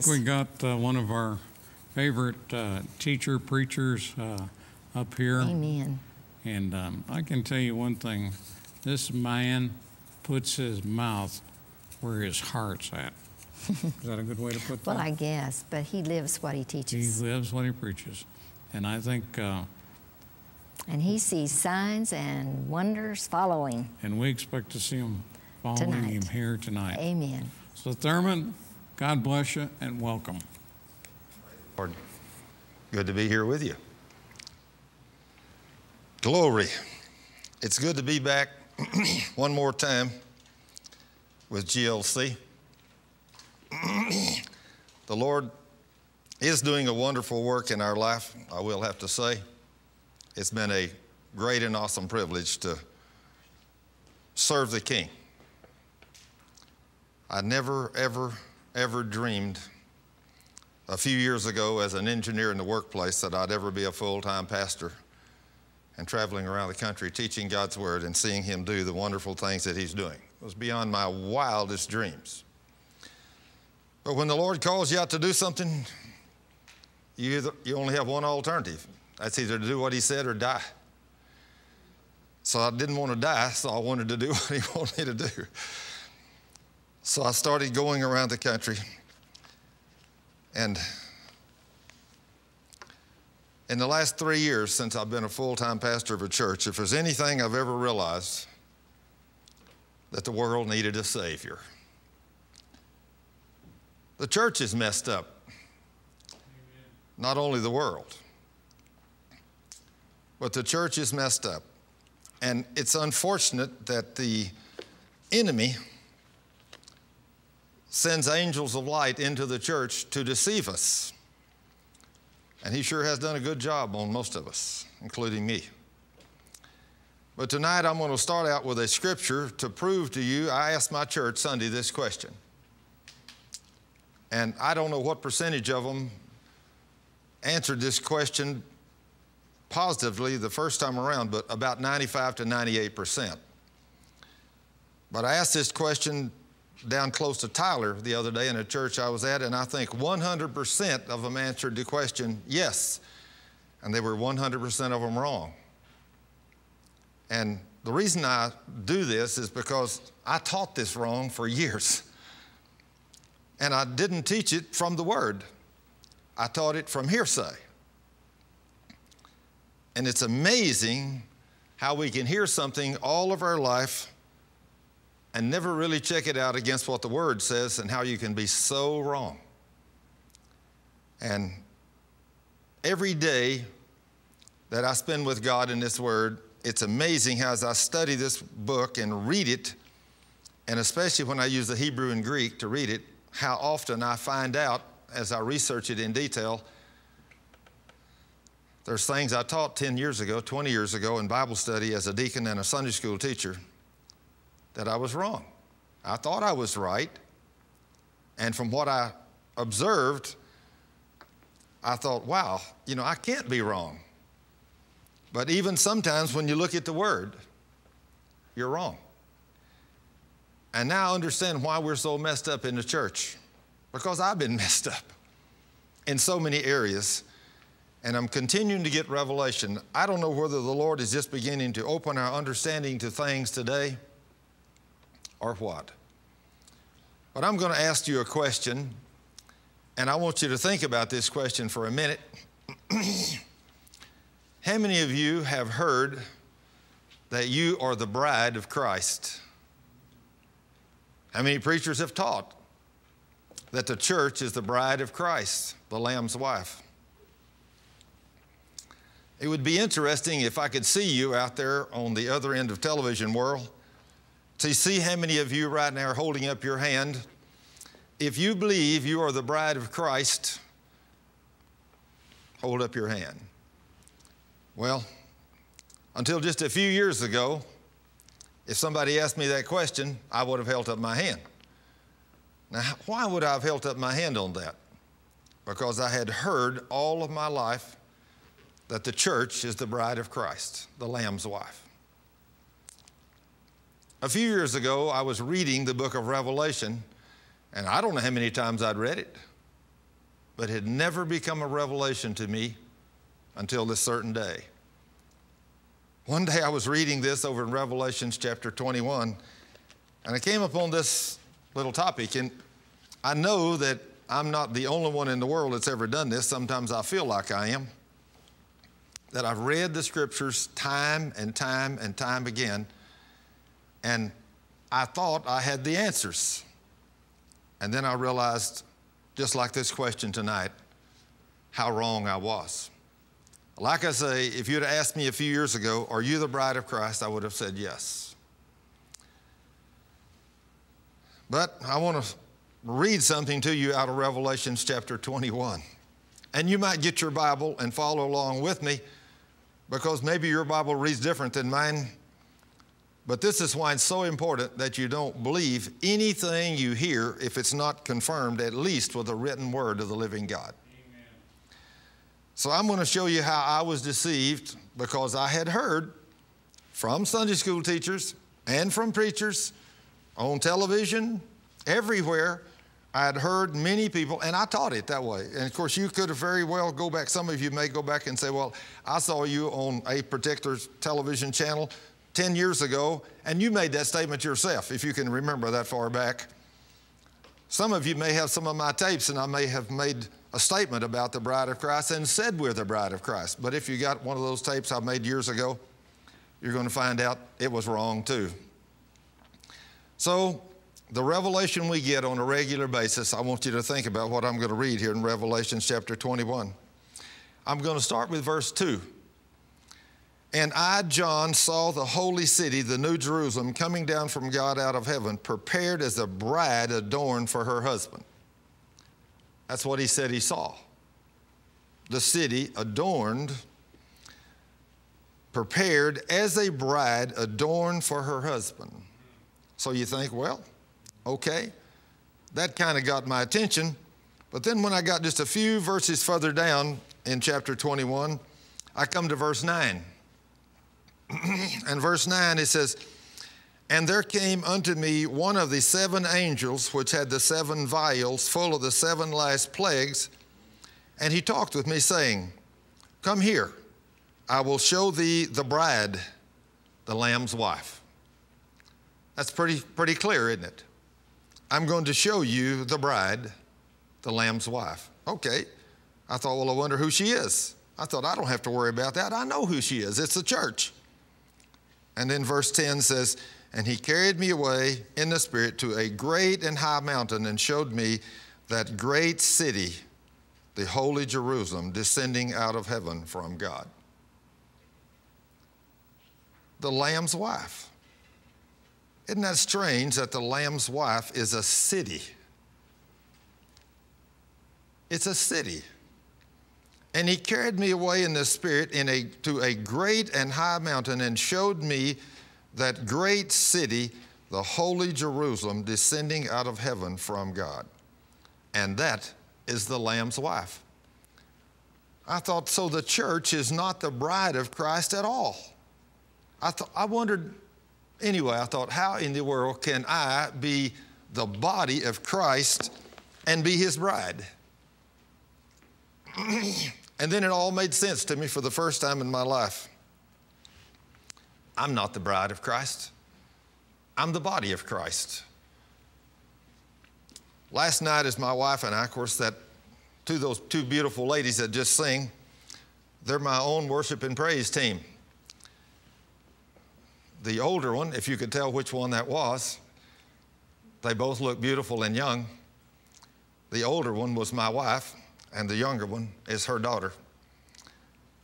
think we got uh, one of our favorite uh, teacher preachers uh, up here. Amen. And um, I can tell you one thing this man puts his mouth where his heart's at. Is that a good way to put that? Well, I guess, but he lives what he teaches. he lives what he preaches. And I think, uh, And he sees signs and wonders following. and we expect to see him following Tonight. him here tonight. Amen. So, Thurman, God bless you and welcome. Lord, good to be here with you. Glory. It's good to be back one more time with GLC. the Lord is doing a wonderful work in our life, I will have to say. It's been a great and awesome privilege to serve the King. I never, ever, ever dreamed a few years ago as an engineer in the workplace that I'd ever be a full time pastor and traveling around the country teaching God's Word and seeing Him do the wonderful things that He's doing. It was beyond my wildest dreams. But when the Lord calls you out to do something, you, either, you only have one alternative that's either to do what He said or die. So I didn't want to die, so I wanted to do what He wanted me to do. So I started going around the country and in the last three years since I've been a full time pastor of a church, if there's anything I've ever realized, that the world needed a Savior. The church is messed up, not only the world, but the church is messed up. And it's unfortunate that the enemy sends angels of light into the church to deceive us. And he sure has done a good job on most of us, including me. But tonight I'm going to start out with a scripture to prove to you. I asked my church Sunday this question. And I don't know what percentage of them answered this question positively the first time around, but about 95 to 98 percent. But I asked this question down close to Tyler the other day in a church I was at, and I think 100% of them answered the question yes. And they were 100% of them wrong. And the reason I do this is because I taught this wrong for years. And I didn't teach it from the Word, I taught it from hearsay. And it's amazing how we can hear something all of our life and never really check it out against what the Word says and how you can be so wrong. And every day that I spend with God in this Word, it's amazing how as I study this book and read it, and especially when I use the Hebrew and Greek to read it, how often I find out as I research it in detail. There's things I taught 10 years ago, 20 years ago in Bible study as a deacon and a Sunday school teacher that I was wrong. I thought I was right. And from what I observed, I thought, wow, you know, I can't be wrong. But even sometimes when you look at the Word, you're wrong. And now I understand why we're so messed up in the church. Because I've been messed up in so many areas. And I'm continuing to get revelation. I don't know whether the Lord is just beginning to open our understanding to things today or what. But I'm going to ask you a question, and I want you to think about this question for a minute. How many of you have heard that you are the bride of Christ? How many preachers have taught that the church is the bride of Christ, the Lamb's wife? It would be interesting if I could see you out there on the other end of television world see how many of you right now are holding up your hand. If you believe you are the bride of Christ, hold up your hand. Well, until just a few years ago, if somebody asked me that question, I would have held up my hand. Now, why would I have held up my hand on that? Because I had heard all of my life that the church is the bride of Christ, the Lamb's wife. A few years ago, I was reading the book of Revelation, and I don't know how many times I'd read it. but it had never become a revelation to me until this certain day. One day I was reading this over in Revelations chapter 21, and I came upon this little topic, and I know that I'm not the only one in the world that's ever done this. Sometimes I feel like I am. That I've read the scriptures time and time and time again, and I thought I had the answers. And then I realized, just like this question tonight, how wrong I was. Like I say, if you'd asked me a few years ago, Are you the bride of Christ? I would have said yes. But I want to read something to you out of Revelations chapter 21. And you might get your Bible and follow along with me because maybe your Bible reads different than mine. But this is why it's so important that you don't believe anything you hear if it's not confirmed, at least with a written word of the living God. Amen. So I'm going to show you how I was deceived because I had heard from Sunday school teachers and from preachers on television, everywhere. I had heard many people, and I taught it that way. And of course, you could very well go back. Some of you may go back and say, "Well, I saw you on a particular television channel 10 years ago, and you made that statement yourself, if you can remember that far back." Some of you may have some of my tapes, and I may have made a statement about the bride of Christ and said we're the bride of Christ. But if you got one of those tapes I made years ago, you're going to find out it was wrong too. So the revelation we get on a regular basis, I want you to think about what I'm going to read here in Revelation chapter 21. I'm going to start with verse 2. And I, John, saw the holy city, the New Jerusalem, coming down from God out of heaven, prepared as a bride adorned for her husband. That's what he said he saw. The city adorned, prepared as a bride adorned for her husband. So you think, well, Okay, that kind of got my attention. But then when I got just a few verses further down in chapter 21, I come to verse 9. and verse 9 it says, And there came unto me one of the seven angels which had the seven vials full of the seven last plagues, and he talked with me, saying, Come here, I will show thee the bride, the Lamb's wife. That's pretty, pretty clear, isn't it? I'm going to show you the bride, the Lamb's wife. Okay. I thought, well, I wonder who she is. I thought, I don't have to worry about that. I know who she is. It's the church. And then verse 10 says, And he carried me away in the Spirit to a great and high mountain and showed me that great city, the holy Jerusalem, descending out of heaven from God. The Lamb's wife. Isn't that strange that the Lamb's wife is a city? It's a city. And he carried me away in the spirit in a, to a great and high mountain and showed me that great city, the holy Jerusalem, descending out of heaven from God. And that is the Lamb's wife. I thought, so the church is not the bride of Christ at all. I, th- I wondered, anyway, I thought, how in the world can I be the body of Christ and be his bride? and then it all made sense to me for the first time in my life. I'm not the bride of Christ, I'm the body of Christ. Last night, as my wife and I, of course, that two those two beautiful ladies that just sing, they're my own worship and praise team the older one, if you could tell which one that was, they both look beautiful and young. The older one was my wife, and the younger one is her daughter.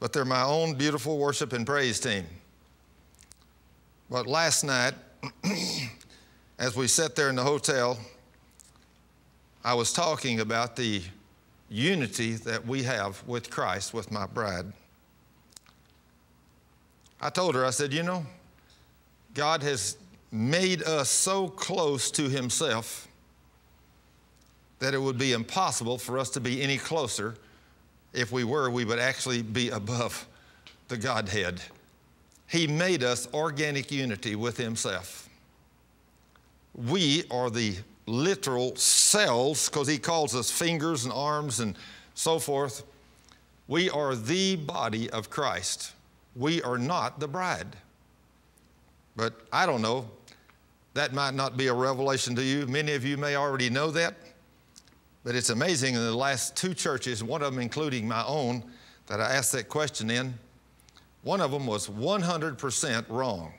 But they're my own beautiful worship and praise team. But last night, as we sat there in the hotel, I was talking about the unity that we have with Christ, with my bride. I told her, I said, you know, God has made us so close to Himself that it would be impossible for us to be any closer. If we were, we would actually be above the Godhead. He made us organic unity with Himself. We are the literal cells, because He calls us fingers and arms and so forth. We are the body of Christ. We are not the bride. But I don't know. That might not be a revelation to you. Many of you may already know that. But it's amazing in the last two churches, one of them including my own, that I asked that question in, one of them was 100% wrong.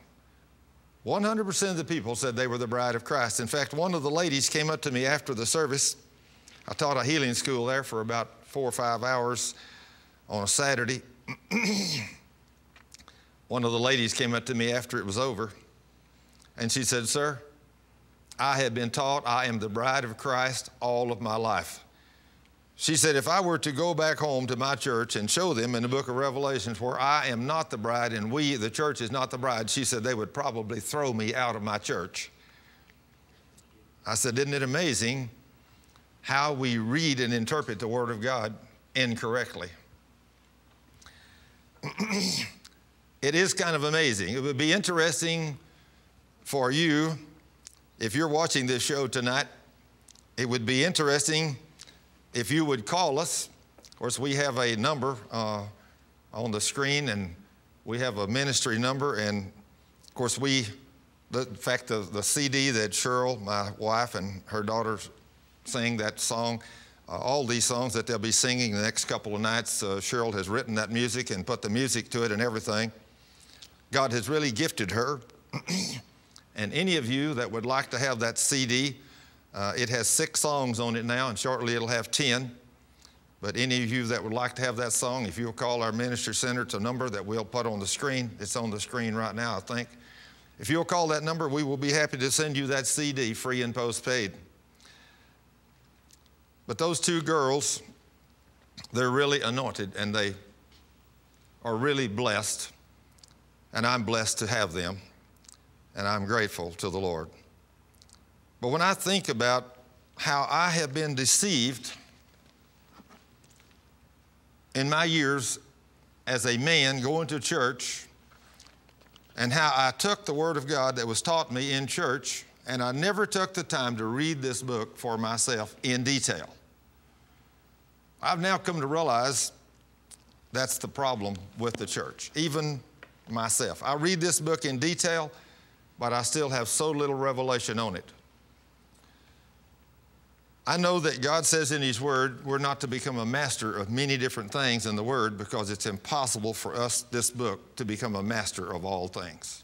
100% of the people said they were the bride of Christ. In fact, one of the ladies came up to me after the service. I taught a healing school there for about four or five hours on a Saturday. one of the ladies came up to me after it was over and she said, Sir, I have been taught I am the bride of Christ all of my life. She said, if I were to go back home to my church and show them in the book of Revelations where I am not the bride and we, the church, is not the bride, she said they would probably throw me out of my church. I said, Isn't it amazing how we read and interpret the Word of God incorrectly? it is kind of amazing. It would be interesting for you if you're watching this show tonight. It would be interesting if you would call us, of course, we have a number uh, on the screen and we have a ministry number. And of course, we, the, in fact, the, the CD that Cheryl, my wife, and her daughters sing that song, uh, all these songs that they'll be singing the next couple of nights, uh, Cheryl has written that music and put the music to it and everything. God has really gifted her. and any of you that would like to have that CD, uh, it has six songs on it now, and shortly it'll have 10. But any of you that would like to have that song, if you'll call our ministry center, it's a number that we'll put on the screen. It's on the screen right now, I think. If you'll call that number, we will be happy to send you that CD free and postpaid. But those two girls, they're really anointed and they are really blessed. And I'm blessed to have them. And I'm grateful to the Lord. But when I think about how I have been deceived in my years as a man going to church, and how I took the Word of God that was taught me in church, and I never took the time to read this book for myself in detail. I've now come to realize that's the problem with the church, even myself. I read this book in detail, but I still have so little revelation on it. I know that God says in His Word we're not to become a master of many different things in the Word because it's impossible for us, this book, to become a master of all things.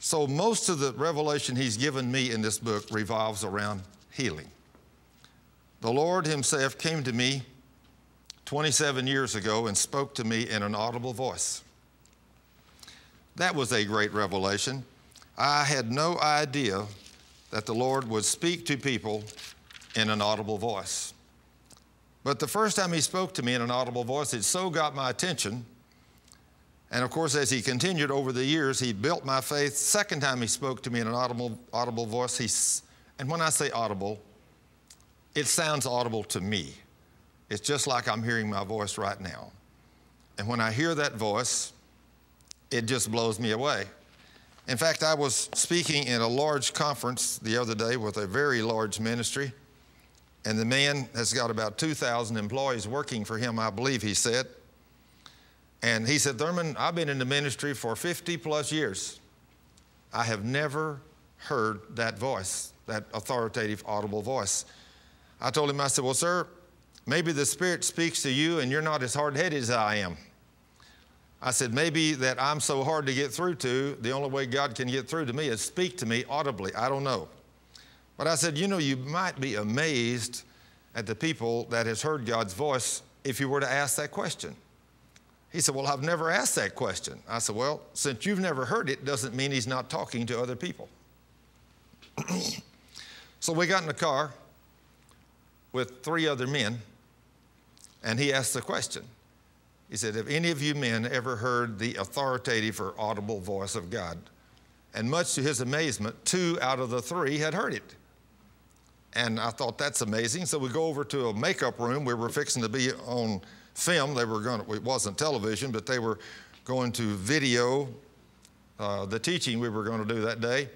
So, most of the revelation He's given me in this book revolves around healing. The Lord Himself came to me 27 years ago and spoke to me in an audible voice. That was a great revelation. I had no idea that the Lord would speak to people in an audible voice. But the first time he spoke to me in an audible voice, it so got my attention. And of course, as he continued over the years, he built my faith. Second time he spoke to me in an audible, audible voice, he, and when I say audible, it sounds audible to me. It's just like I'm hearing my voice right now. And when I hear that voice, it just blows me away. In fact, I was speaking in a large conference the other day with a very large ministry. And the man has got about 2,000 employees working for him, I believe he said. And he said, Thurman, I've been in the ministry for 50 plus years. I have never heard that voice, that authoritative, audible voice. I told him, I said, Well, sir, maybe the Spirit speaks to you and you're not as hard headed as I am. I said, maybe that I'm so hard to get through to, the only way God can get through to me is speak to me audibly. I don't know. But I said, you know, you might be amazed at the people that has heard God's voice if you were to ask that question. He said, Well, I've never asked that question. I said, Well, since you've never heard it, doesn't mean he's not talking to other people. so we got in the car with three other men, and he asked the question. He said, Have any of you men ever heard the authoritative or audible voice of God? And much to his amazement, two out of the three had heard it. And I thought that's amazing. So we go over to a makeup room. We were fixing to be on film. They were going to, it wasn't television, but they were going to video uh, the teaching we were going to do that day.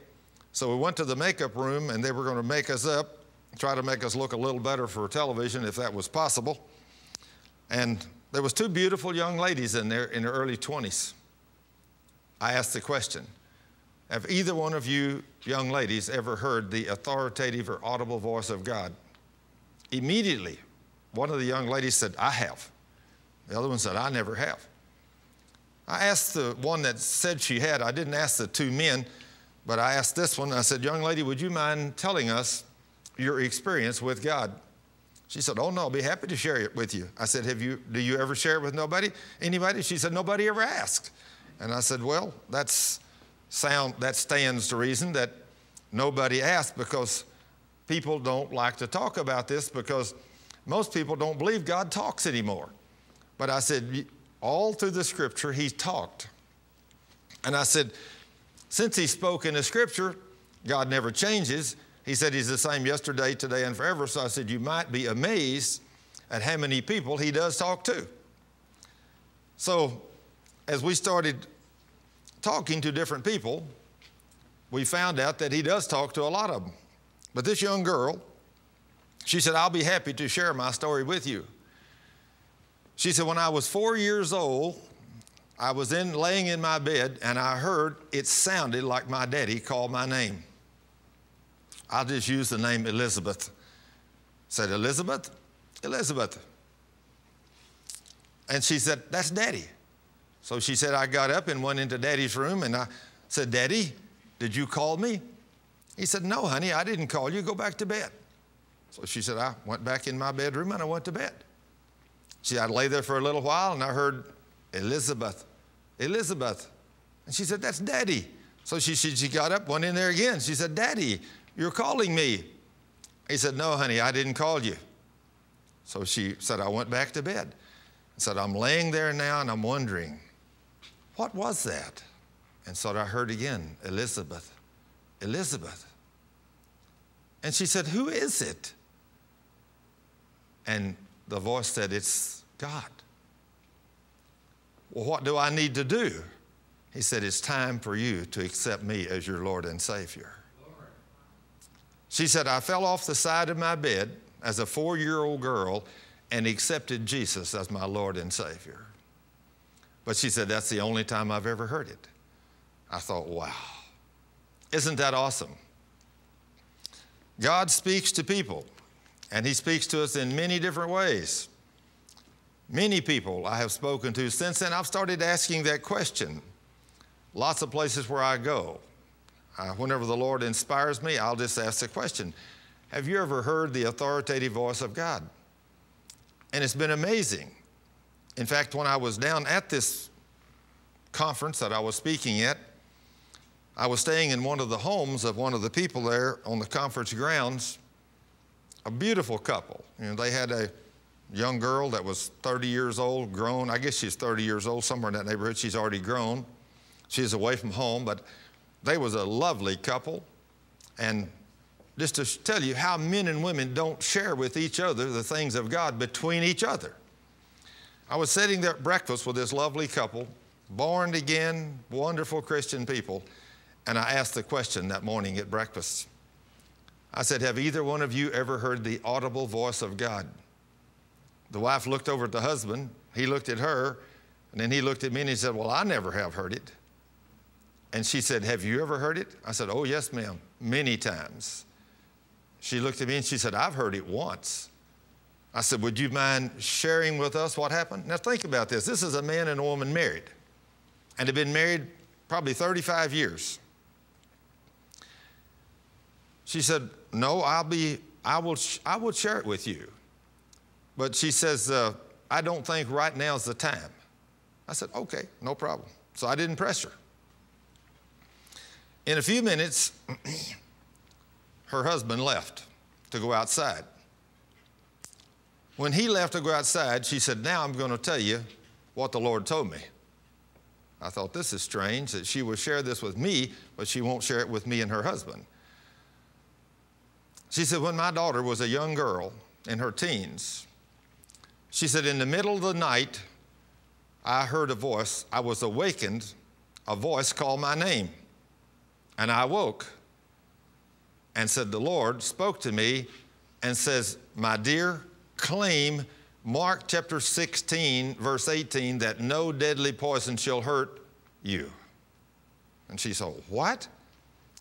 So we went to the makeup room and they were going to make us up try to make us look a little better for television if that was possible. And there was two beautiful young ladies in there in their early 20s. I asked the question, have either one of you young ladies ever heard the authoritative or audible voice of God? Immediately, one of the young ladies said, I have. The other one said, I never have. I asked the one that said she had, I didn't ask the two men, but I asked this one. I said, Young lady, would you mind telling us your experience with God? She said, Oh, no, I'll be happy to share it with you. I said, Have you, do you ever share it with nobody? Anybody? She said, Nobody ever asked. And I said, Well, that's sound, that stands to reason that nobody asked because people don't like to talk about this because most people don't believe God talks anymore. But I said, all through the scripture, he talked. And I said, since he spoke in the scripture, God never changes. He said he's the same yesterday, today, and forever. So I said, you might be amazed at how many people he does talk to. So as we started talking to different people, we found out that he does talk to a lot of them. But this young girl, she said, I'll be happy to share my story with you. She said, When I was four years old, I was in laying in my bed and I heard it sounded like my daddy called my name. I'll just use the name Elizabeth. Said, Elizabeth, Elizabeth. And she said, That's daddy. So she said, I got up and went into daddy's room and I said, Daddy, did you call me? He said, No, honey, I didn't call you. Go back to bed. So she said, I went back in my bedroom and I went to bed. She, I'd lay there for a little while and I heard Elizabeth, Elizabeth. And she said, That's Daddy. So she, she, she got up, went in there again. She said, Daddy, you're calling me. He said, No, honey, I didn't call you. So she said, I went back to bed. I said, I'm laying there now and I'm wondering, what was that? And so I heard again, Elizabeth, Elizabeth. And she said, Who is it? And the voice said, It's God. Well, what do I need to do? He said, It's time for you to accept me as your Lord and Savior. She said, I fell off the side of my bed as a four year old girl and accepted Jesus as my Lord and Savior. But she said, That's the only time I've ever heard it. I thought, wow, isn't that awesome? God speaks to people, and He speaks to us in many different ways. Many people I have spoken to since then, I've started asking that question. Lots of places where I go, uh, whenever the Lord inspires me, I'll just ask the question Have you ever heard the authoritative voice of God? And it's been amazing. In fact, when I was down at this conference that I was speaking at, I was staying in one of the homes of one of the people there on the conference grounds, a beautiful couple. You know, they had a young girl that was 30 years old, grown. I guess she's 30 years old, somewhere in that neighborhood. She's already grown. She's away from home, but they was a lovely couple. And just to tell you how men and women don't share with each other the things of God between each other. I was sitting there at breakfast with this lovely couple, born again, wonderful Christian people. And I asked the question that morning at breakfast. I said, Have either one of you ever heard the audible voice of God? The wife looked over at the husband, he looked at her, and then he looked at me and he said, Well, I never have heard it. And she said, Have you ever heard it? I said, Oh, yes, ma'am, many times. She looked at me and she said, I've heard it once. I said, Would you mind sharing with us what happened? Now, think about this. This is a man and a woman married, and they've been married probably 35 years. She said, No, I'll be, I will, I will share it with you. But she says, uh, I don't think right now is the time. I said, Okay, no problem. So I didn't press her. In a few minutes, her husband left to go outside. When he left to go outside, she said, Now I'm going to tell you what the Lord told me. I thought this is strange that she will share this with me, but she won't share it with me and her husband. She said, When my daughter was a young girl in her teens, she said, In the middle of the night, I heard a voice. I was awakened. A voice called my name. And I woke and said, The Lord spoke to me and says, My dear, claim Mark chapter 16, verse 18, that no deadly poison shall hurt you. And she said, What?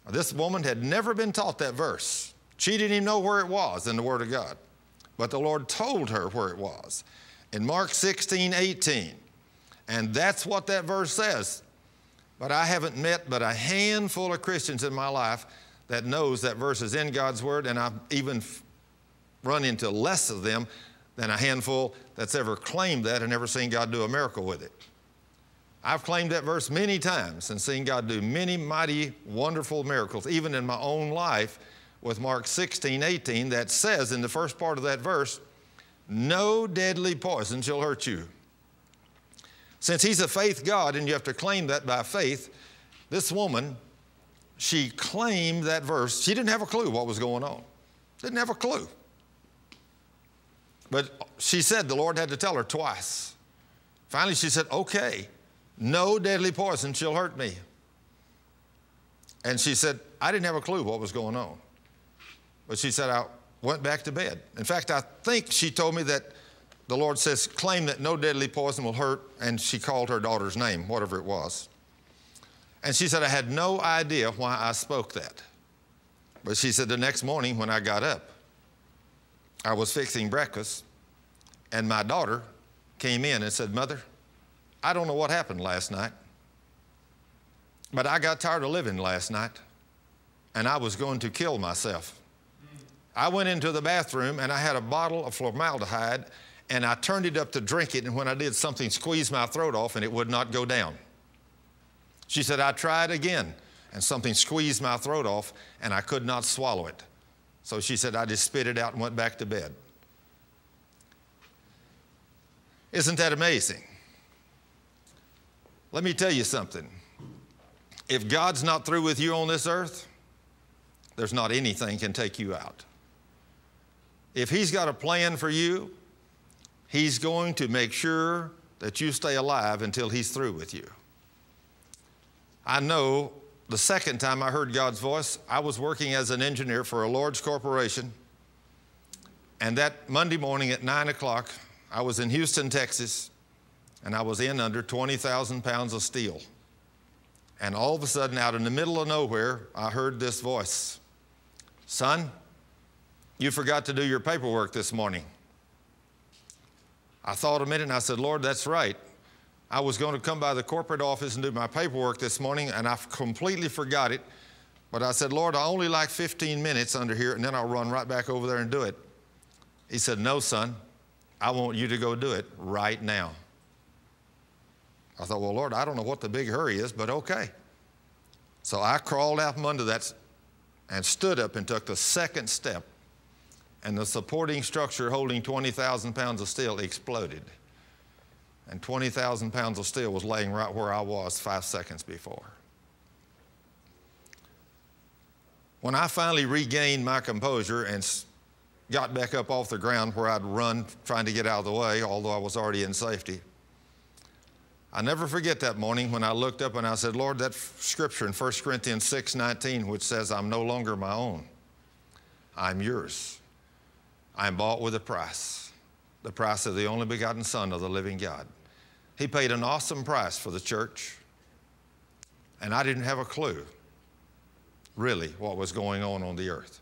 This woman had never been taught that verse. She didn't even know where it was in the Word of God. But the Lord told her where it was in Mark 16, 18. And that's what that verse says. But I haven't met but a handful of Christians in my life that knows that verse is in God's Word, and I've even run into less of them than a handful that's ever claimed that and ever seen God do a miracle with it. I've claimed that verse many times and seen God do many mighty, wonderful miracles, even in my own life with Mark 16, 18, that says in the first part of that verse, No deadly poison shall hurt you. Since He's a faith God and you have to claim that by faith, this woman, she claimed that verse. She didn't have a clue what was going on, didn't have a clue. But she said the Lord had to tell her twice. Finally, she said, Okay, no deadly poison shall hurt me. And she said, I didn't have a clue what was going on. But she said, I went back to bed. In fact, I think she told me that the Lord says, claim that no deadly poison will hurt, and she called her daughter's name, whatever it was. And she said, I had no idea why I spoke that. But she said, the next morning when I got up, I was fixing breakfast, and my daughter came in and said, Mother, I don't know what happened last night, but I got tired of living last night, and I was going to kill myself. I went into the bathroom and I had a bottle of formaldehyde and I turned it up to drink it, and when I did, something squeezed my throat off and it would not go down. She said, I tried again, and something squeezed my throat off and I could not swallow it. So she said, I just spit it out and went back to bed. Isn't that amazing? Let me tell you something. If God's not through with you on this earth, there's not anything can take you out. If He's got a plan for you, He's going to make sure that you stay alive until He's through with you. I know the second time I heard God's voice, I was working as an engineer for a large corporation. And that Monday morning at 9 o'clock, I was in Houston, Texas, and I was in under 20,000 pounds of steel. And all of a sudden, out in the middle of nowhere, I heard this voice Son, you forgot to do your paperwork this morning. I thought a minute and I said, Lord, that's right. I was going to come by the corporate office and do my paperwork this morning, and I completely forgot it. But I said, Lord, I only like 15 minutes under here, and then I'll run right back over there and do it. He said, No, son, I want you to go do it right now. I thought, Well, Lord, I don't know what the big hurry is, but okay. So I crawled out from under that and stood up and took the second step and the supporting structure holding 20,000 pounds of steel exploded. And 20,000 pounds of steel was laying right where I was five seconds before. When I finally regained my composure and got back up off the ground where I'd run trying to get out of the way, although I was already in safety, I never forget that morning when I looked up and I said, Lord, that scripture in 1 Corinthians 6 19, which says, I'm no longer my own, I'm yours. I am bought with a price, the price of the only begotten Son of the living God. He paid an awesome price for the church, and I didn't have a clue, really, what was going on on the earth.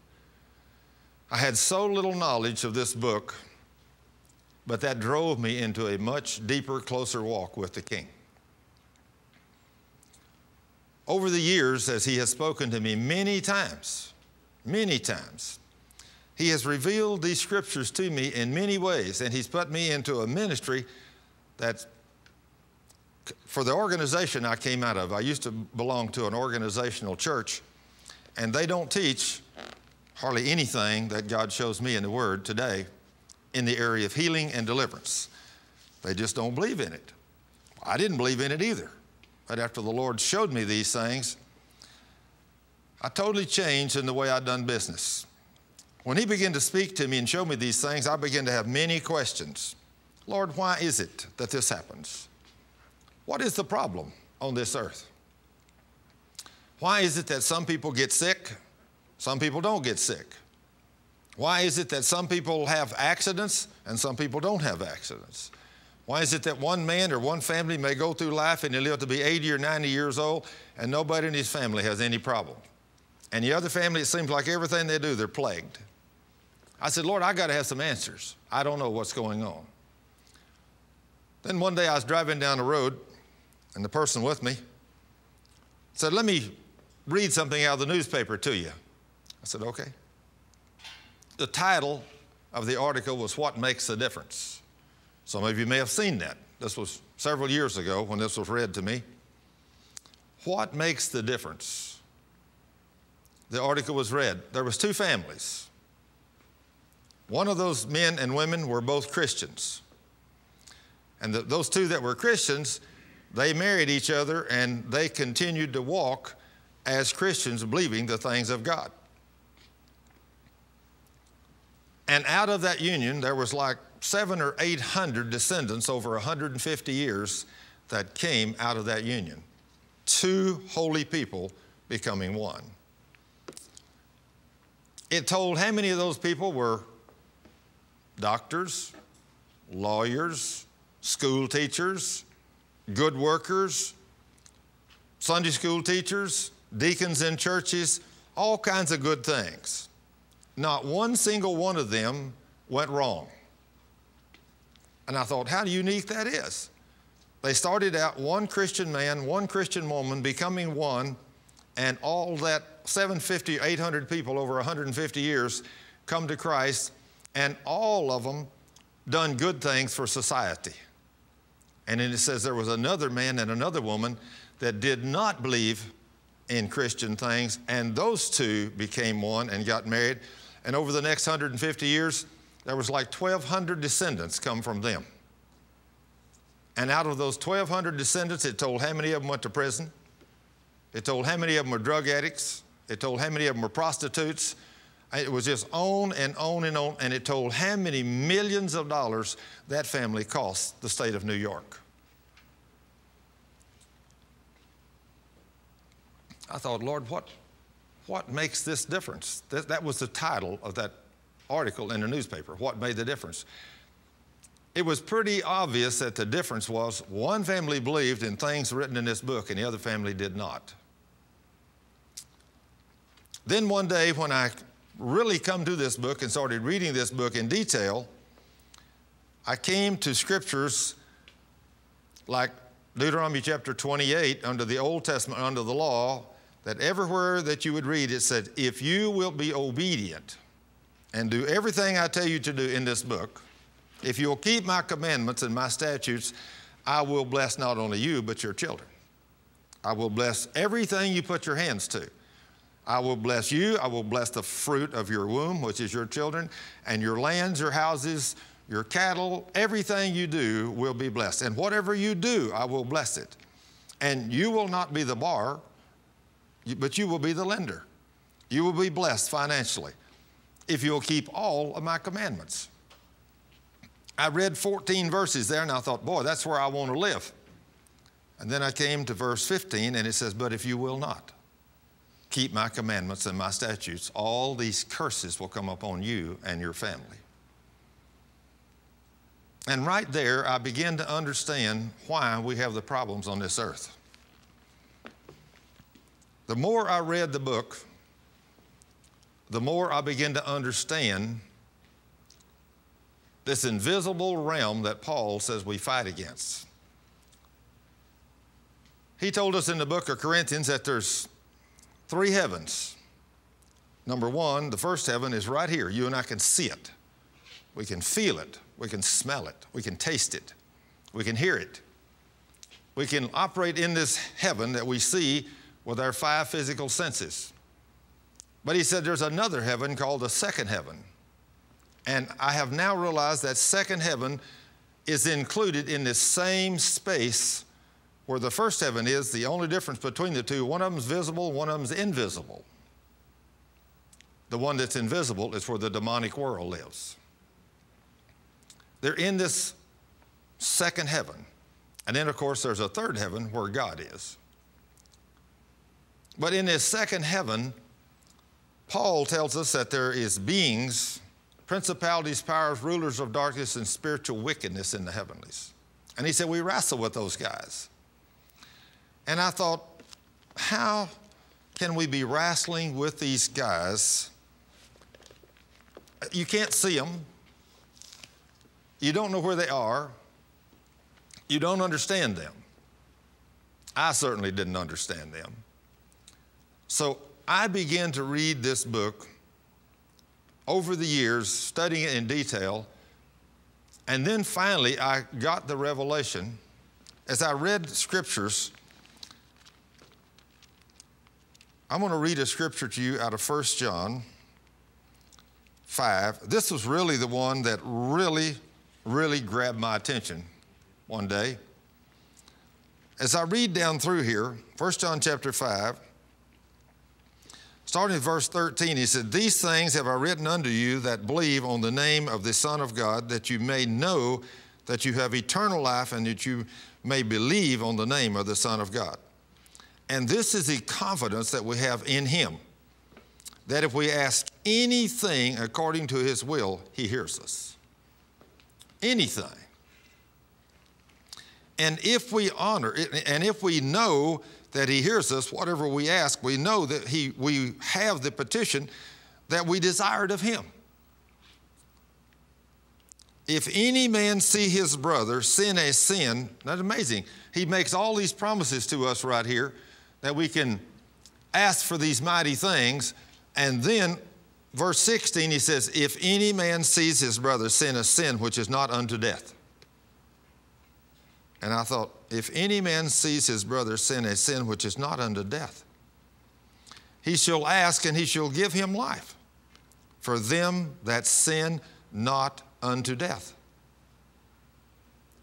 I had so little knowledge of this book, but that drove me into a much deeper, closer walk with the King. Over the years, as he has spoken to me many times, many times, he has revealed these scriptures to me in many ways, and He's put me into a ministry that, for the organization I came out of, I used to belong to an organizational church, and they don't teach hardly anything that God shows me in the Word today in the area of healing and deliverance. They just don't believe in it. I didn't believe in it either. But after the Lord showed me these things, I totally changed in the way I'd done business. When he began to speak to me and show me these things, I began to have many questions. Lord, why is it that this happens? What is the problem on this earth? Why is it that some people get sick, some people don't get sick? Why is it that some people have accidents and some people don't have accidents? Why is it that one man or one family may go through life and they live to be 80 or 90 years old and nobody in his family has any problem? And the other family, it seems like everything they do, they're plagued. I said, Lord, I got to have some answers. I don't know what's going on. Then one day I was driving down the road, and the person with me said, Let me read something out of the newspaper to you. I said, Okay. The title of the article was What Makes the Difference. Some of you may have seen that. This was several years ago when this was read to me. What makes the difference? The article was read. There was two families. One of those men and women were both Christians. And the, those two that were Christians, they married each other and they continued to walk as Christians, believing the things of God. And out of that union, there was like seven or eight hundred descendants over 150 years that came out of that union. Two holy people becoming one. It told how many of those people were doctors, lawyers, school teachers, good workers, Sunday school teachers, deacons in churches, all kinds of good things. Not one single one of them went wrong. And I thought, how unique that is. They started out one Christian man, one Christian woman becoming one, and all that 750, 800 people over 150 years come to Christ, and all of them done good things for society. And then it says there was another man and another woman that did not believe in Christian things, and those two became one and got married. And over the next 150 years, there was like 1,200 descendants come from them. And out of those 1,200 descendants, it told how many of them went to prison. It told how many of them were drug addicts. It told how many of them were prostitutes. It was just on and on and on. And it told how many millions of dollars that family cost the state of New York. I thought, Lord, what, what makes this difference? That, that was the title of that article in the newspaper. What made the difference? It was pretty obvious that the difference was one family believed in things written in this book and the other family did not. Then one day, when I really come to this book and started reading this book in detail, I came to scriptures like Deuteronomy chapter 28 under the Old Testament, under the law, that everywhere that you would read, it said, If you will be obedient and do everything I tell you to do in this book, if you'll keep my commandments and my statutes, I will bless not only you, but your children. I will bless everything you put your hands to. I will bless you. I will bless the fruit of your womb, which is your children, and your lands, your houses, your cattle, everything you do will be blessed. And whatever you do, I will bless it. And you will not be the bar, but you will be the lender. You will be blessed financially if you'll keep all of my commandments. I read 14 verses there and I thought, boy, that's where I want to live. And then I came to verse 15 and it says, But if you will not keep my commandments and my statutes, all these curses will come upon you and your family. And right there, I begin to understand why we have the problems on this earth. The more I read the book, the more I begin to understand this invisible realm that Paul says we fight against. He told us in the book of Corinthians that there's three heavens. Number one, the first heaven is right here. You and I can see it. We can feel it. We can smell it. We can taste it. We can hear it. We can operate in this heaven that we see with our five physical senses. But he said there's another heaven called the second heaven. And I have now realized that second heaven is included in this same space where the first heaven is. The only difference between the two, one of them's visible, one of them's invisible. The one that's invisible is where the demonic world lives. They're in this second heaven. And then, of course, there's a third heaven where God is. But in this second heaven, Paul tells us that there is beings principalities, powers, rulers of darkness, and spiritual wickedness in the heavenlies. And he said, We wrestle with those guys. And I thought, how can we be wrestling with these guys? You can't see them. You don't know where they are. You don't understand them. I certainly didn't understand them. So I began to read this book over the years, studying it in detail. And then finally, I got the revelation. As I read scriptures, I'm going to read a scripture to you out of 1 John 5. This was really the one that really, really grabbed my attention one day. As I read down through here, 1 John chapter 5, starting at verse 13, he said, These things have I written unto you that believe on the name of the Son of God, that you may know that you have eternal life and that you may believe on the name of the Son of God. And this is the confidence that we have in Him that if we ask anything according to His will, He hears us. Anything. And if we honor, and if we know that He hears us, whatever we ask, we know that he, we have the petition that we desired of Him. If any man see his brother sin a sin, that's amazing. He makes all these promises to us right here that we can ask for these mighty things. And then, verse 16, he says, If any man sees his brother sin a sin which is not unto death. And I thought, if any man sees his brother sin a sin which is not unto death, he shall ask and he shall give him life for them that sin not unto death.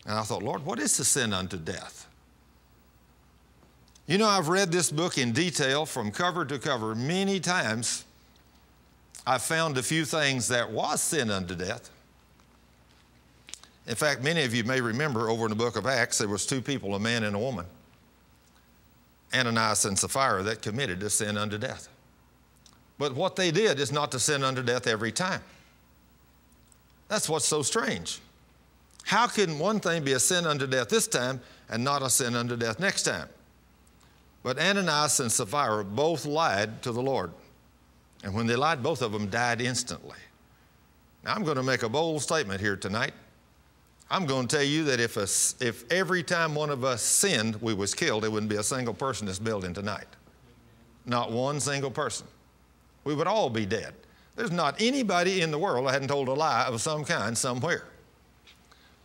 And I thought, Lord, what is the sin unto death? You know, I've read this book in detail from cover to cover many times. I found a few things that was sin unto death. In fact, many of you may remember over in the book of Acts, there was two people, a man and a woman, Ananias and Sapphira, that committed a sin unto death. But what they did is not to sin unto death every time. That's what's so strange. How can one thing be a sin unto death this time and not a sin unto death next time? But Ananias and Sapphira both lied to the Lord. And when they lied, both of them died instantly. Now, I'm going to make a bold statement here tonight. I'm going to tell you that if, a, if every time one of us sinned, we was killed, there wouldn't be a single person in this building tonight. Not one single person. We would all be dead. There's not anybody in the world that hadn't told a lie of some kind somewhere.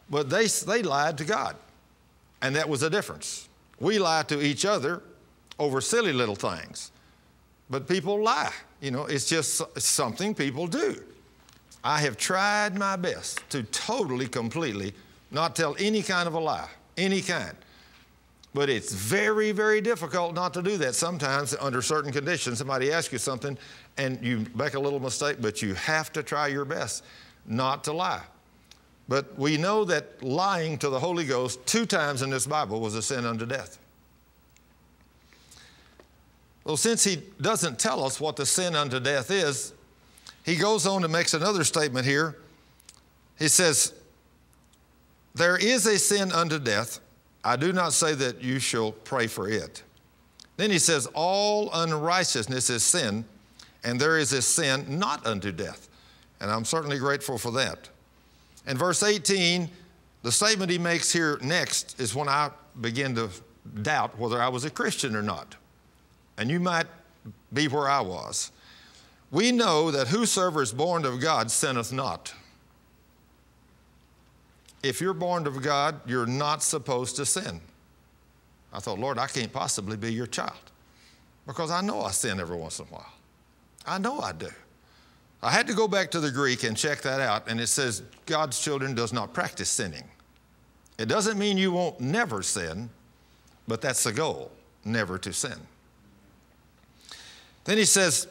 But they, they lied to God, and that was the difference. We lie to each other over silly little things. But people lie. You know, it's just something people do. I have tried my best to totally, completely not tell any kind of a lie, any kind. But it's very, very difficult not to do that sometimes under certain conditions. Somebody asks you something and you make a little mistake, but you have to try your best not to lie. But we know that lying to the Holy Ghost two times in this Bible was a sin unto death. Well, since he doesn't tell us what the sin unto death is, he goes on and makes another statement here. He says, There is a sin unto death. I do not say that you shall pray for it. Then he says, All unrighteousness is sin, and there is a sin not unto death. And I'm certainly grateful for that. In verse 18, the statement he makes here next is when I begin to doubt whether I was a Christian or not and you might be where I was. We know that whosoever is born of God sinneth not. If you're born of God, you're not supposed to sin. I thought, Lord, I can't possibly be your child because I know I sin every once in a while. I know I do. I had to go back to the Greek and check that out, and it says God's children does not practice sinning. It doesn't mean you won't never sin, but that's the goal, never to sin. Then he says,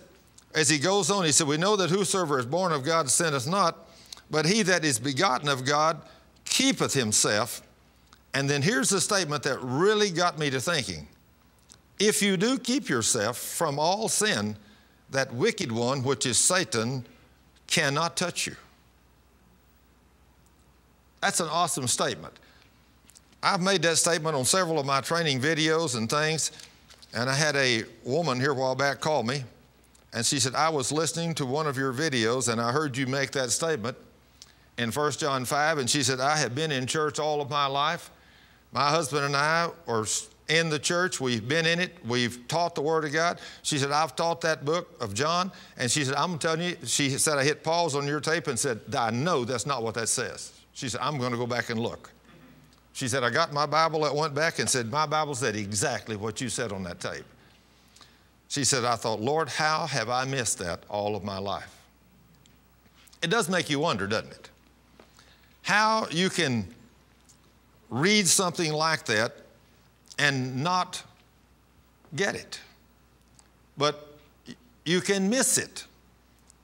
as he goes on, he said, We know that whosoever is born of God sinneth not, but he that is begotten of God keepeth himself. And then here's the statement that really got me to thinking. If you do keep yourself from all sin, that wicked one, which is Satan, cannot touch you. That's an awesome statement. I've made that statement on several of my training videos and things, and I had a woman here a while back call me, and she said, I was listening to one of your videos and I heard you make that statement in 1 John 5, and she said, I have been in church all of my life. My husband and I are in the church. We've been in it. We've taught the Word of God. She said, I've taught that book of John. And she said, I'm telling you, she said, I hit pause on your tape and said, I know that's not what that says. She said, I'm going to go back and look. She said, I got my Bible that went back and said, My Bible said exactly what you said on that tape. She said, I thought, Lord, how have I missed that all of my life? It does make you wonder, doesn't it? How you can read something like that and not get it. But you can miss it.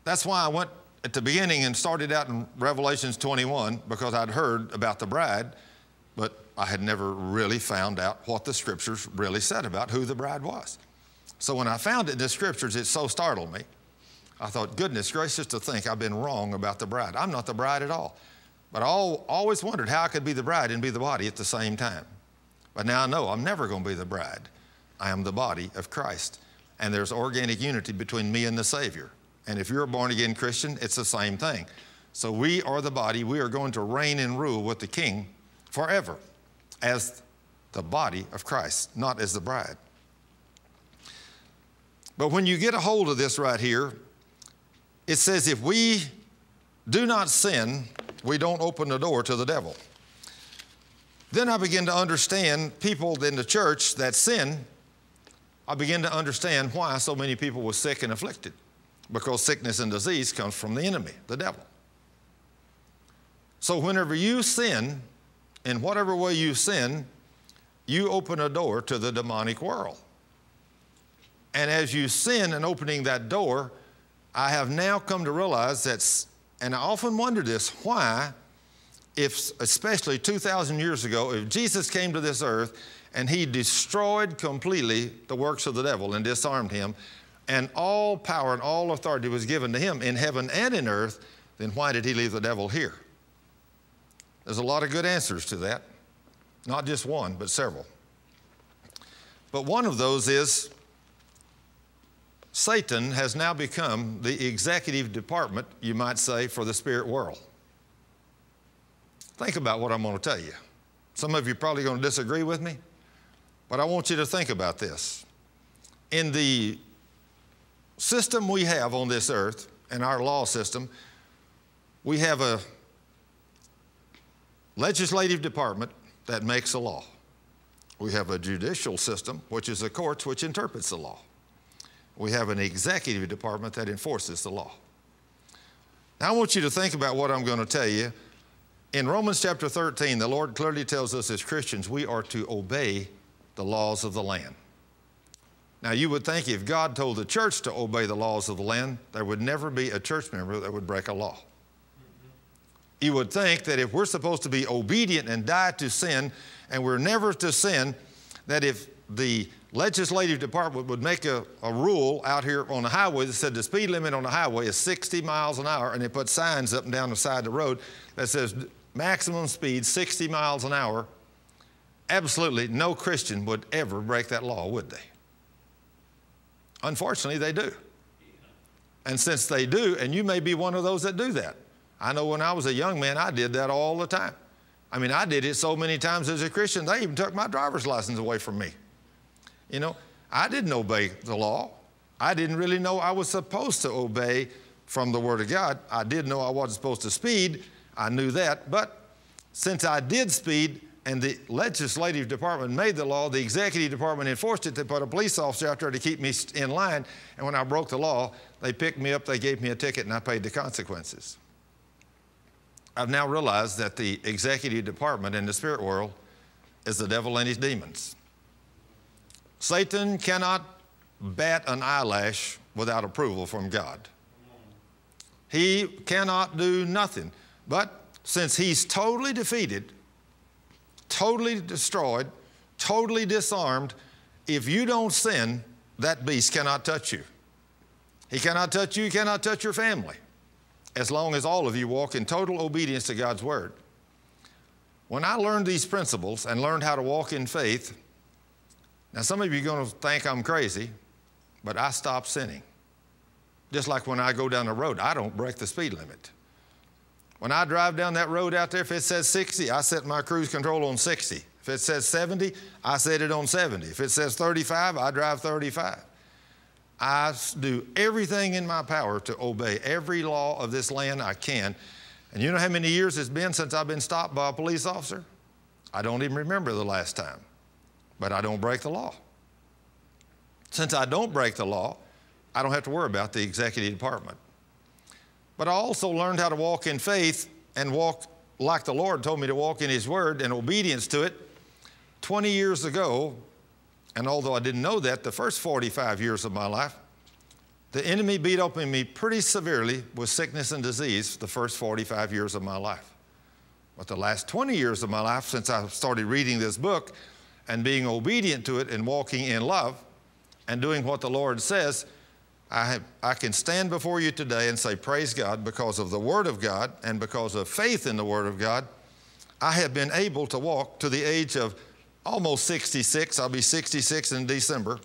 That's why I went at the beginning and started out in Revelations 21 because I'd heard about the bride, I had never really found out what the scriptures really said about who the bride was. So when I found it in the scriptures, it so startled me. I thought, goodness gracious, to think I've been wrong about the bride. I'm not the bride at all. But I always wondered how I could be the bride and be the body at the same time. But now I know I'm never going to be the bride. I am the body of Christ. And there's organic unity between me and the Savior. And if you're a born again Christian, it's the same thing. So we are the body. We are going to reign and rule with the King forever as the body of Christ, not as the bride. But when you get a hold of this right here, it says if we do not sin, we don't open the door to the devil. Then I begin to understand people in the church that sin. I begin to understand why so many people were sick and afflicted. Because sickness and disease comes from the enemy, the devil. So whenever you sin, in whatever way you sin, you open a door to the demonic world. And as you sin and opening that door, I have now come to realize that and I often wonder this why, if especially 2,000 years ago, if Jesus came to this earth and he destroyed completely the works of the devil and disarmed him, and all power and all authority was given to him in heaven and in earth, then why did he leave the devil here? There's a lot of good answers to that. Not just one, but several. But one of those is Satan has now become the executive department, you might say, for the spirit world. Think about what I'm going to tell you. Some of you are probably going to disagree with me, but I want you to think about this. In the system we have on this earth, in our law system, we have a legislative department that makes the law. We have a judicial system, which is the courts which interprets the law we have an executive department that enforces the law. Now, I want you to think about what I'm going to tell you. In Romans chapter 13, the Lord clearly tells us as Christians we are to obey the laws of the land. Now, you would think if God told the church to obey the laws of the land, there would never be a church member that would break a law. You would think that if we're supposed to be obedient and die to sin, and we're never to sin, that if the legislative department would make a, a, rule out here on the highway that said the speed limit on the highway is 60 miles an hour, and they put signs up and down the side of the road that says maximum speed 60 miles an hour, absolutely no Christian would ever break that law, would they? Unfortunately, they do. And since they do, and you may be one of those that do that. I know when I was a young man, I did that all the time. I mean, I did it so many times as a Christian, they even took my driver's license away from me. You know, I didn't obey the law. I didn't really know I was supposed to obey from the Word of God. I did know I wasn't supposed to speed. I knew that. But since I did speed and the legislative department made the law, the executive department enforced it. They put a police officer out there to keep me in line. And when I broke the law, they picked me up, they gave me a ticket, and I paid the consequences. I've now realized that the executive department in the spirit world is the devil and his demons. Satan cannot bat an eyelash without approval from God. He cannot do nothing. But since he's totally defeated, totally destroyed, totally disarmed, if you don't sin, that beast cannot touch you. He cannot touch you, he cannot touch your family, as long as all of you walk in total obedience to God's word. When I learned these principles and learned how to walk in faith, now some of you are going to think I'm crazy, but I stopped sinning. Just like when I go down the road, I don't break the speed limit. When I drive down that road out there, if it says 60, I set my cruise control on 60. If it says 70, I set it on 70. If it says 35, I drive 35. I do everything in my power to obey every law of this land I can. And you know how many years it's been since I've been stopped by a police officer? I don't even remember the last time, but I don't break the law. Since I don't break the law, I don't have to worry about the executive department. But I also learned how to walk in faith and walk like the Lord told me to walk in His Word and obedience to it 20 years ago. And although I didn't know that the first 45 years of my life, the enemy beat up on me pretty severely with sickness and disease the first 45 years of my life. But the last 20 years of my life, since I started reading this book and being obedient to it and walking in love and doing what the Lord says, I, have, I can stand before you today and say, Praise God, because of the Word of God and because of faith in the Word of God, I have been able to walk to the age of almost 66. I'll be 66 in December.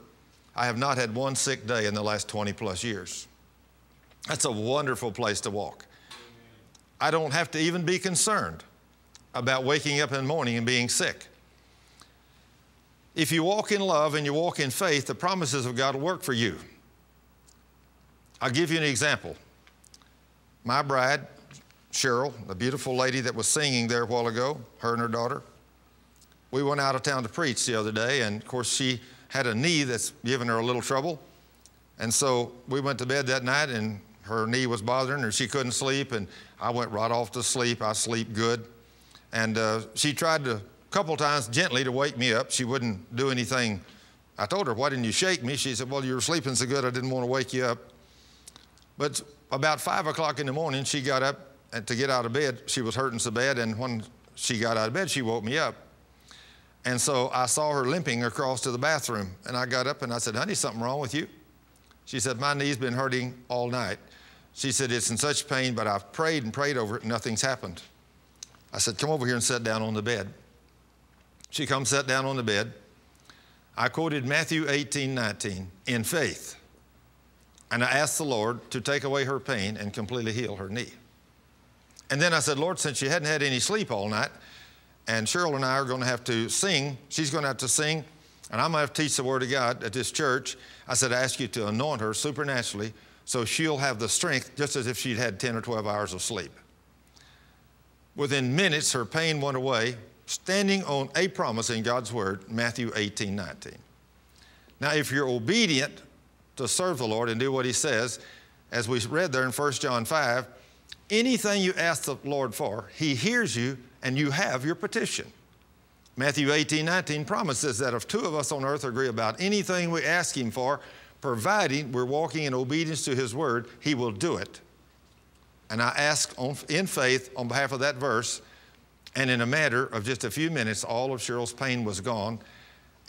I have not had one sick day in the last 20 plus years. That's a wonderful place to walk. I don't have to even be concerned about waking up in the morning and being sick. If you walk in love and you walk in faith, the promises of God will work for you. I'll give you an example. My bride, Cheryl, the beautiful lady that was singing there a while ago, her and her daughter, we went out of town to preach the other day, and of course, she had a knee that's giving her a little trouble. And so we went to bed that night, and her knee was bothering her. She couldn't sleep, and I went right off to sleep. I sleep good. And uh, she tried to, a couple times gently to wake me up. She wouldn't do anything. I told her, Why didn't you shake me? She said, Well, you were sleeping so good, I didn't want to wake you up. But about five o'clock in the morning, she got up to get out of bed. She was hurting so bad, and when she got out of bed, she woke me up. And so I saw her limping across to the bathroom, and I got up and I said, Honey, something wrong with you? She said, My knee's been hurting all night. She said, It's in such pain, but I've prayed and prayed over it, and nothing's happened. I said, Come over here and sit down on the bed. She comes, sat down on the bed. I quoted Matthew 18, 19, in faith. And I asked the Lord to take away her pain and completely heal her knee. And then I said, Lord, since she hadn't had any sleep all night, and Cheryl and I are going to have to sing. She's going to have to sing, and I'm going to have to teach the Word of God at this church. I said, I ask you to anoint her supernaturally so she'll have the strength just as if she'd had 10 or 12 hours of sleep. Within minutes, her pain went away, standing on a promise in God's Word, Matthew 18, 19. Now, if you're obedient to serve the Lord and do what He says, as we read there in 1 John 5, anything you ask the Lord for, He hears you and you have your petition. Matthew 18, 19 promises that if two of us on earth agree about anything we ask Him for, providing we're walking in obedience to His word, He will do it. And I ask on, in faith on behalf of that verse, and in a matter of just a few minutes, all of Cheryl's pain was gone.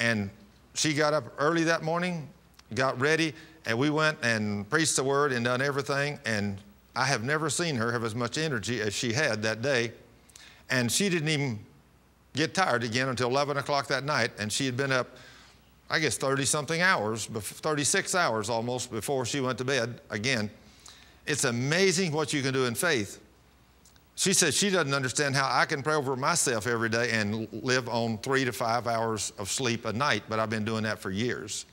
And she got up early that morning, got ready, and we went and preached the word and done everything. And I have never seen her have as much energy as she had that day. And she didn't even get tired again until 11 o'clock that night. And she had been up, I guess, 30 something hours, 36 hours almost before she went to bed again. It's amazing what you can do in faith. She says she doesn't understand how I can pray over myself every day and live on three to five hours of sleep a night, but I've been doing that for years.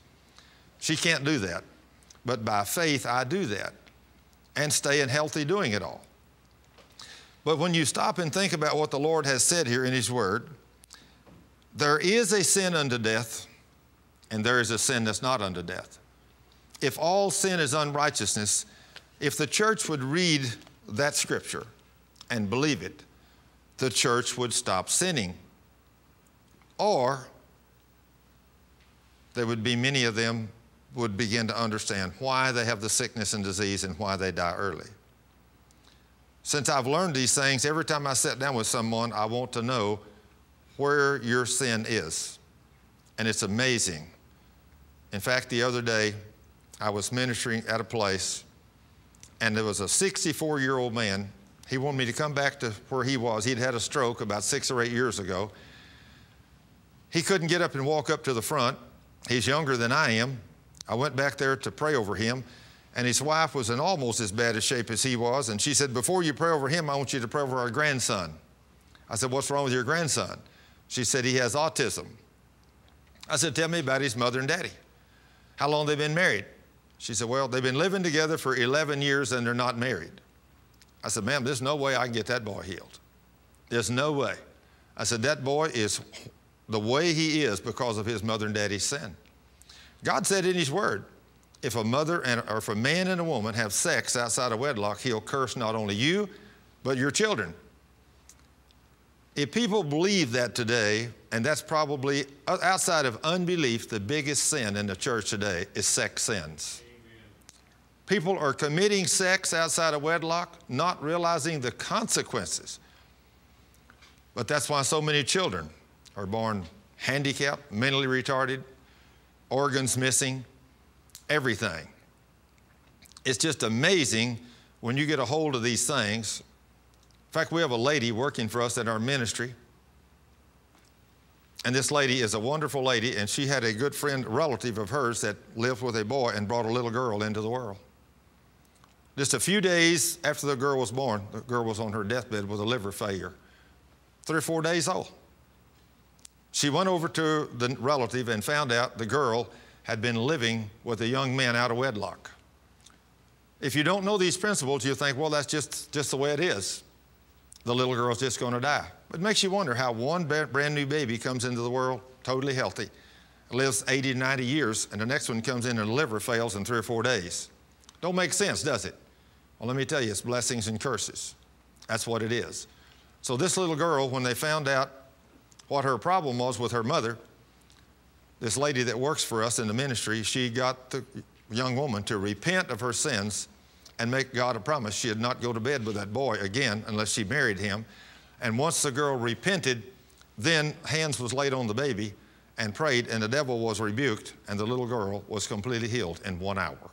She can't do that. But by faith, I do that and stay in healthy doing it all. But when you stop and think about what the Lord has said here in His Word, there is a sin unto death, and there is a sin that's not unto death. If all sin is unrighteousness, if the church would read that scripture and believe it, the church would stop sinning. Or there would be many of them would begin to understand why they have the sickness and disease and why they die early. Since I've learned these things, every time I sit down with someone, I want to know where your sin is. And it's amazing. In fact, the other day, I was ministering at a place, and there was a 64 year old man. He wanted me to come back to where he was. He'd had a stroke about six or eight years ago. He couldn't get up and walk up to the front. He's younger than I am. I went back there to pray over him, and his wife was in almost as bad a shape as he was. And she said, Before you pray over him, I want you to pray over our grandson. I said, What's wrong with your grandson? She said, He has autism. I said, Tell me about his mother and daddy. How long they've been married? She said, Well, they've been living together for 11 years and they're not married. I said, Ma'am, there's no way I can get that boy healed. There's no way. I said, That boy is the way he is because of his mother and daddy's sin. God said in His Word, if a mother and, or if a man and a woman have sex outside of wedlock, He'll curse not only you, but your children. If people believe that today, and that's probably uh, outside of unbelief, the biggest sin in the church today is sex sins. People are committing sex outside of wedlock, not realizing the consequences. But that's why so many children are born handicapped, mentally retarded, organs missing, everything. It's just amazing when you get a hold of these things. In fact, we have a lady working for us at our ministry. And this lady is a wonderful lady, and she had a good friend, relative of hers, that lived with a boy and brought a little girl into the world. Just a few days after the girl was born, the girl was on her deathbed with a liver failure, three or four days old. She went over to the relative and found out the girl had been living with a young man out of wedlock. If you don't know these principles, you think, well, that's just, just the way it is. The little girl's just going to die. But it makes you wonder how one brand new baby comes into the world totally healthy, lives 80 to 90 years, and the next one comes in and the liver fails in three or four days. Don't make sense, does it? Well, let me tell you, it's blessings and curses. That's what it is. So, this little girl, when they found out what her problem was with her mother, this lady that works for us in the ministry, she got the young woman to repent of her sins and make God a promise she'd not go to bed with that boy again unless she married him. And once the girl repented, then hands was laid on the baby and prayed, and the devil was rebuked, and the little girl was completely healed in one hour.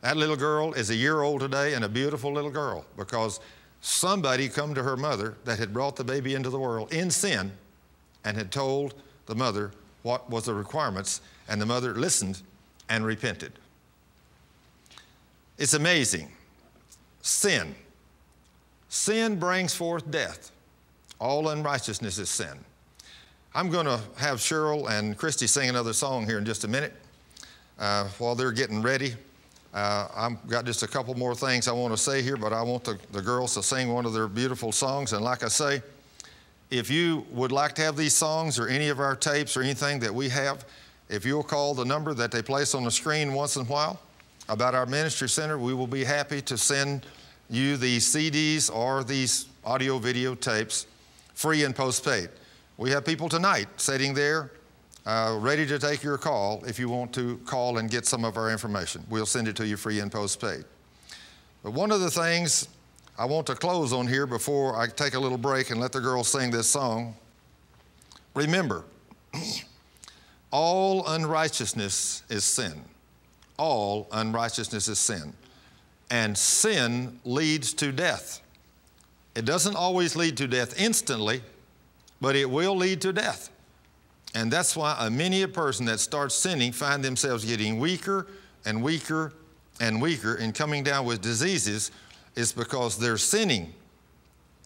That little girl is a year old today and a beautiful little girl because somebody come to her mother that had brought the baby into the world in sin and had told the mother what was the requirements and the mother listened and repented. It's amazing. Sin. Sin brings forth death. All unrighteousness is sin. I'm going to have cheryl and christy sing another song here in just a minute. Uh, while they're getting ready uh, I've got just a couple more things I want to say here, but I want the, the girls to sing one of their beautiful songs. And like I say, if you would like to have these songs or any of our tapes or anything that we have, if you'll call the number that they place on the screen once in a while about our ministry center, we will be happy to send you these CDs or these audio video tapes free and postpaid. We have people tonight sitting there uh, ready to take your call if you want to call and get some of our information. We'll send it to you free and postpaid. But one of the things I want to close on here before I take a little break and let the girls sing this song remember, all unrighteousness is sin. All unrighteousness is sin. And sin leads to death. It doesn't always lead to death instantly, but it will lead to death. And that's why a many a person that starts sinning find themselves getting weaker and weaker and weaker and coming down with diseases is because they're sinning.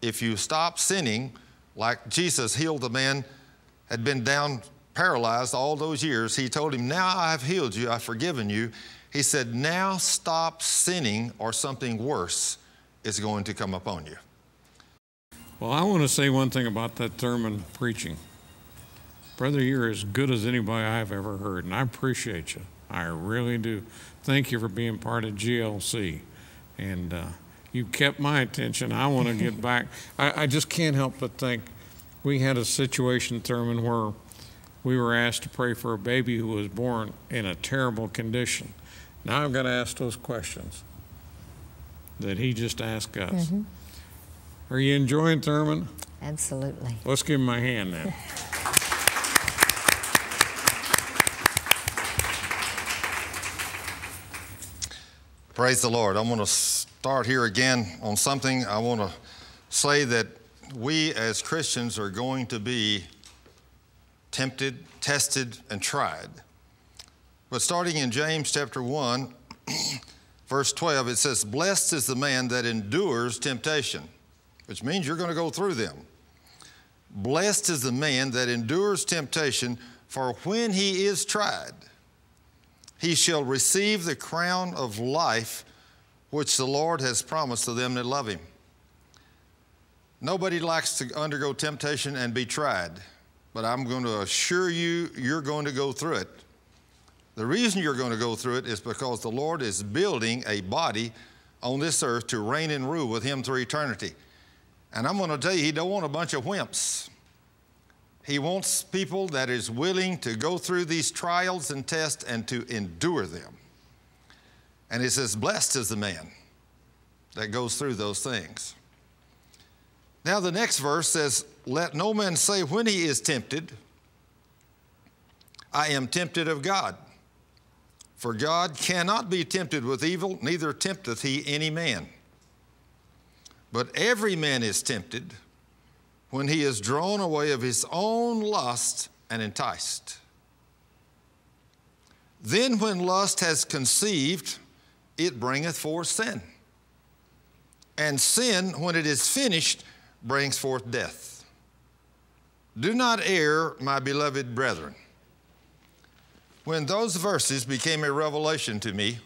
If you stop sinning, like Jesus healed the man had been down paralyzed all those years, he told him, Now I've healed you, I've forgiven you. He said, Now stop sinning, or something worse is going to come upon you. Well, I want to say one thing about that Thurman preaching. Brother, you're as good as anybody I've ever heard, and I appreciate you. I really do. Thank you for being part of GLC. And uh, you kept my attention. I want to get back. I, I, just can't help but think we had a situation, Thurman, where we were asked to pray for a baby who was born in a terrible condition. Now I've got to ask those questions that he just asked us. Mm-hmm. Are you enjoying Thurman? Absolutely. Let's give him my hand now. Praise the Lord. I'm going to start here again on something. I want to say that we as Christians are going to be tempted, tested, and tried. But starting in James chapter 1, verse 12, it says, Blessed is the man that endures temptation, which means you're going to go through them. Blessed is the man that endures temptation, for when he is tried, he shall receive the crown of life which the Lord has promised to them that love him. Nobody likes to undergo temptation and be tried, but I'm going to assure you, you're going to go through it. The reason you're going to go through it is because the Lord is building a body on this earth to reign and rule with Him through eternity. And I'm going to tell you, He don't want a bunch of wimps. He wants people that is willing to go through these trials and tests and to endure them. And he says, Blessed is the man that goes through those things. Now, the next verse says, Let no man say when he is tempted, I am tempted of God. For God cannot be tempted with evil, neither tempteth he any man. But every man is tempted when he is drawn away of his own lust and enticed. Then, when lust has conceived, it bringeth forth sin. And sin, when it is finished, brings forth death. Do not err, my beloved brethren. When those verses became a revelation to me,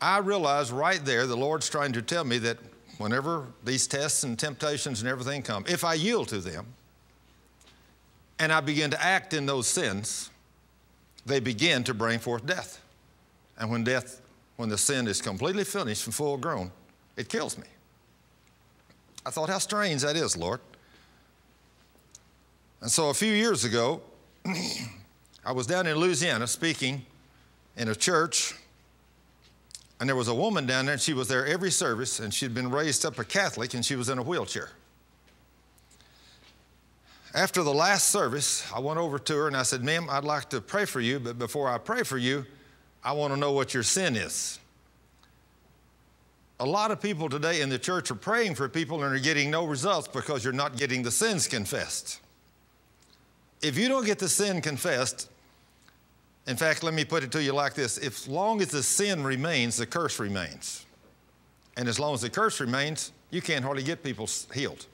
I realized right there the Lord's trying to tell me that whenever these tests and temptations and everything come, if I yield to them and I begin to act in those sins, they begin to bring forth death. And when death, when the sin is completely finished and full grown, it kills me. I thought, how strange that is, Lord. And so a few years ago, I was down in Louisiana speaking in a church and there was a woman down there, and she was there every service, and she'd been raised up a Catholic, and she was in a wheelchair. After the last service, I went over to her and I said, Ma'am, I'd like to pray for you, but before I pray for you, I want to know what your sin is. A lot of people today in the church are praying for people and are getting no results because you're not getting the sins confessed. If you don't get the sin confessed, in fact, let me put it to you like this as long as the sin remains, the curse remains. And as long as the curse remains, you can't hardly get people healed.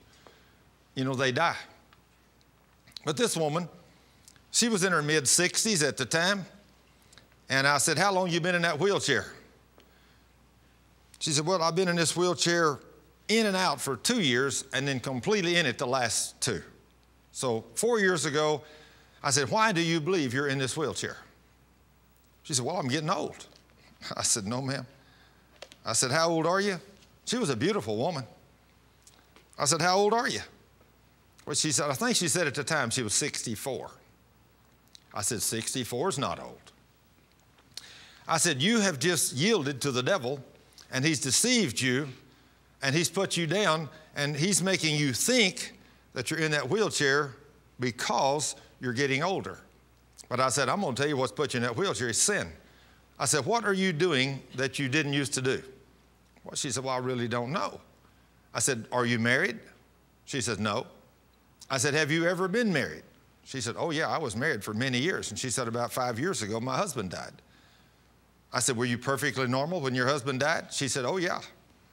You know, they die. But this woman, she was in her mid 60s at the time. And I said, How long you been in that wheelchair? She said, Well, I've been in this wheelchair in and out for two years and then completely in it the last two. So, four years ago, I said, Why do you believe you're in this wheelchair? She said, Well, I'm getting old. I said, No, ma'am. I said, How old are you? She was a beautiful woman. I said, How old are you? Well, she said, I think she said at the time she was 64. I said, 64 is not old. I said, You have just yielded to the devil, and he's deceived you, and he's put you down, and he's making you think that you're in that wheelchair because you're getting older. But I said, I'm going to tell you what's put you in that wheelchair is sin. I said, What are you doing that you didn't used to do? Well, she said, Well, I really don't know. I said, Are you married? She said, No. I said, Have you ever been married? She said, Oh, yeah, I was married for many years. And she said, About five years ago, my husband died. I said, Were you perfectly normal when your husband died? She said, Oh, yeah.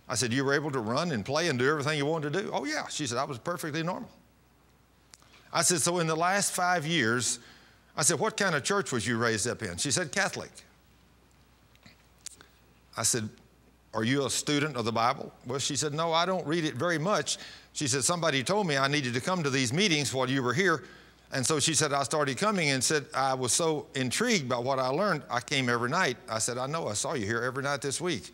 I said, You were able to run and play and do everything you wanted to do? Oh, yeah. She said, I was perfectly normal. I said, So in the last five years, I said, What kind of church was you raised up in? She said, Catholic. I said, Are you a student of the Bible? Well, she said, No, I don't read it very much. She said, Somebody told me I needed to come to these meetings while you were here. And so she said, I started coming and said, I was so intrigued by what I learned, I came every night. I said, I know, I saw you here every night this week.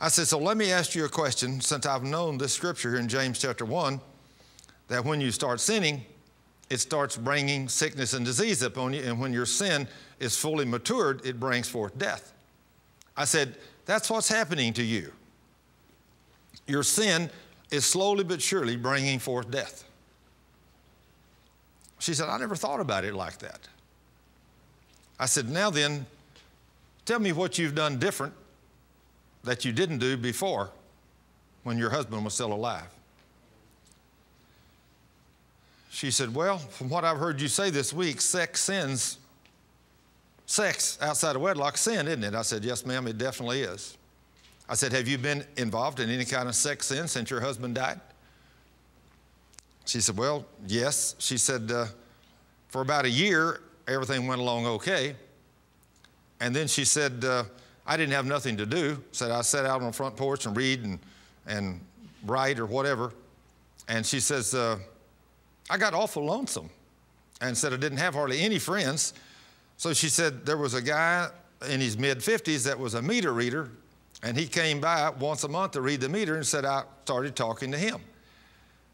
I said, So let me ask you a question since I've known this scripture here in James chapter 1 that when you start sinning, it starts bringing sickness and disease upon you. And when your sin is fully matured, it brings forth death. I said, That's what's happening to you. Your sin is slowly but surely bringing forth death. She said, I never thought about it like that. I said, Now then, Tell me what you've done different that you didn't do before when your husband was still alive. She said, Well, from what I've heard you say this week, sex sins. Sex outside of wedlock sin, isn't it? I said, Yes, ma'am, it definitely is. I said, Have you been involved in any kind of sex sin since your husband died? She said, Well, yes. She said, uh, For about a year, everything went along okay. And then she said, uh, I didn't have nothing to do. Said I sat out on the front porch and read and, and write or whatever. And she says, uh, I got awful lonesome and said I didn't have hardly any friends. So she said there was a guy in his mid 50s that was a meter reader, and he came by once a month to read the meter and said I started talking to him.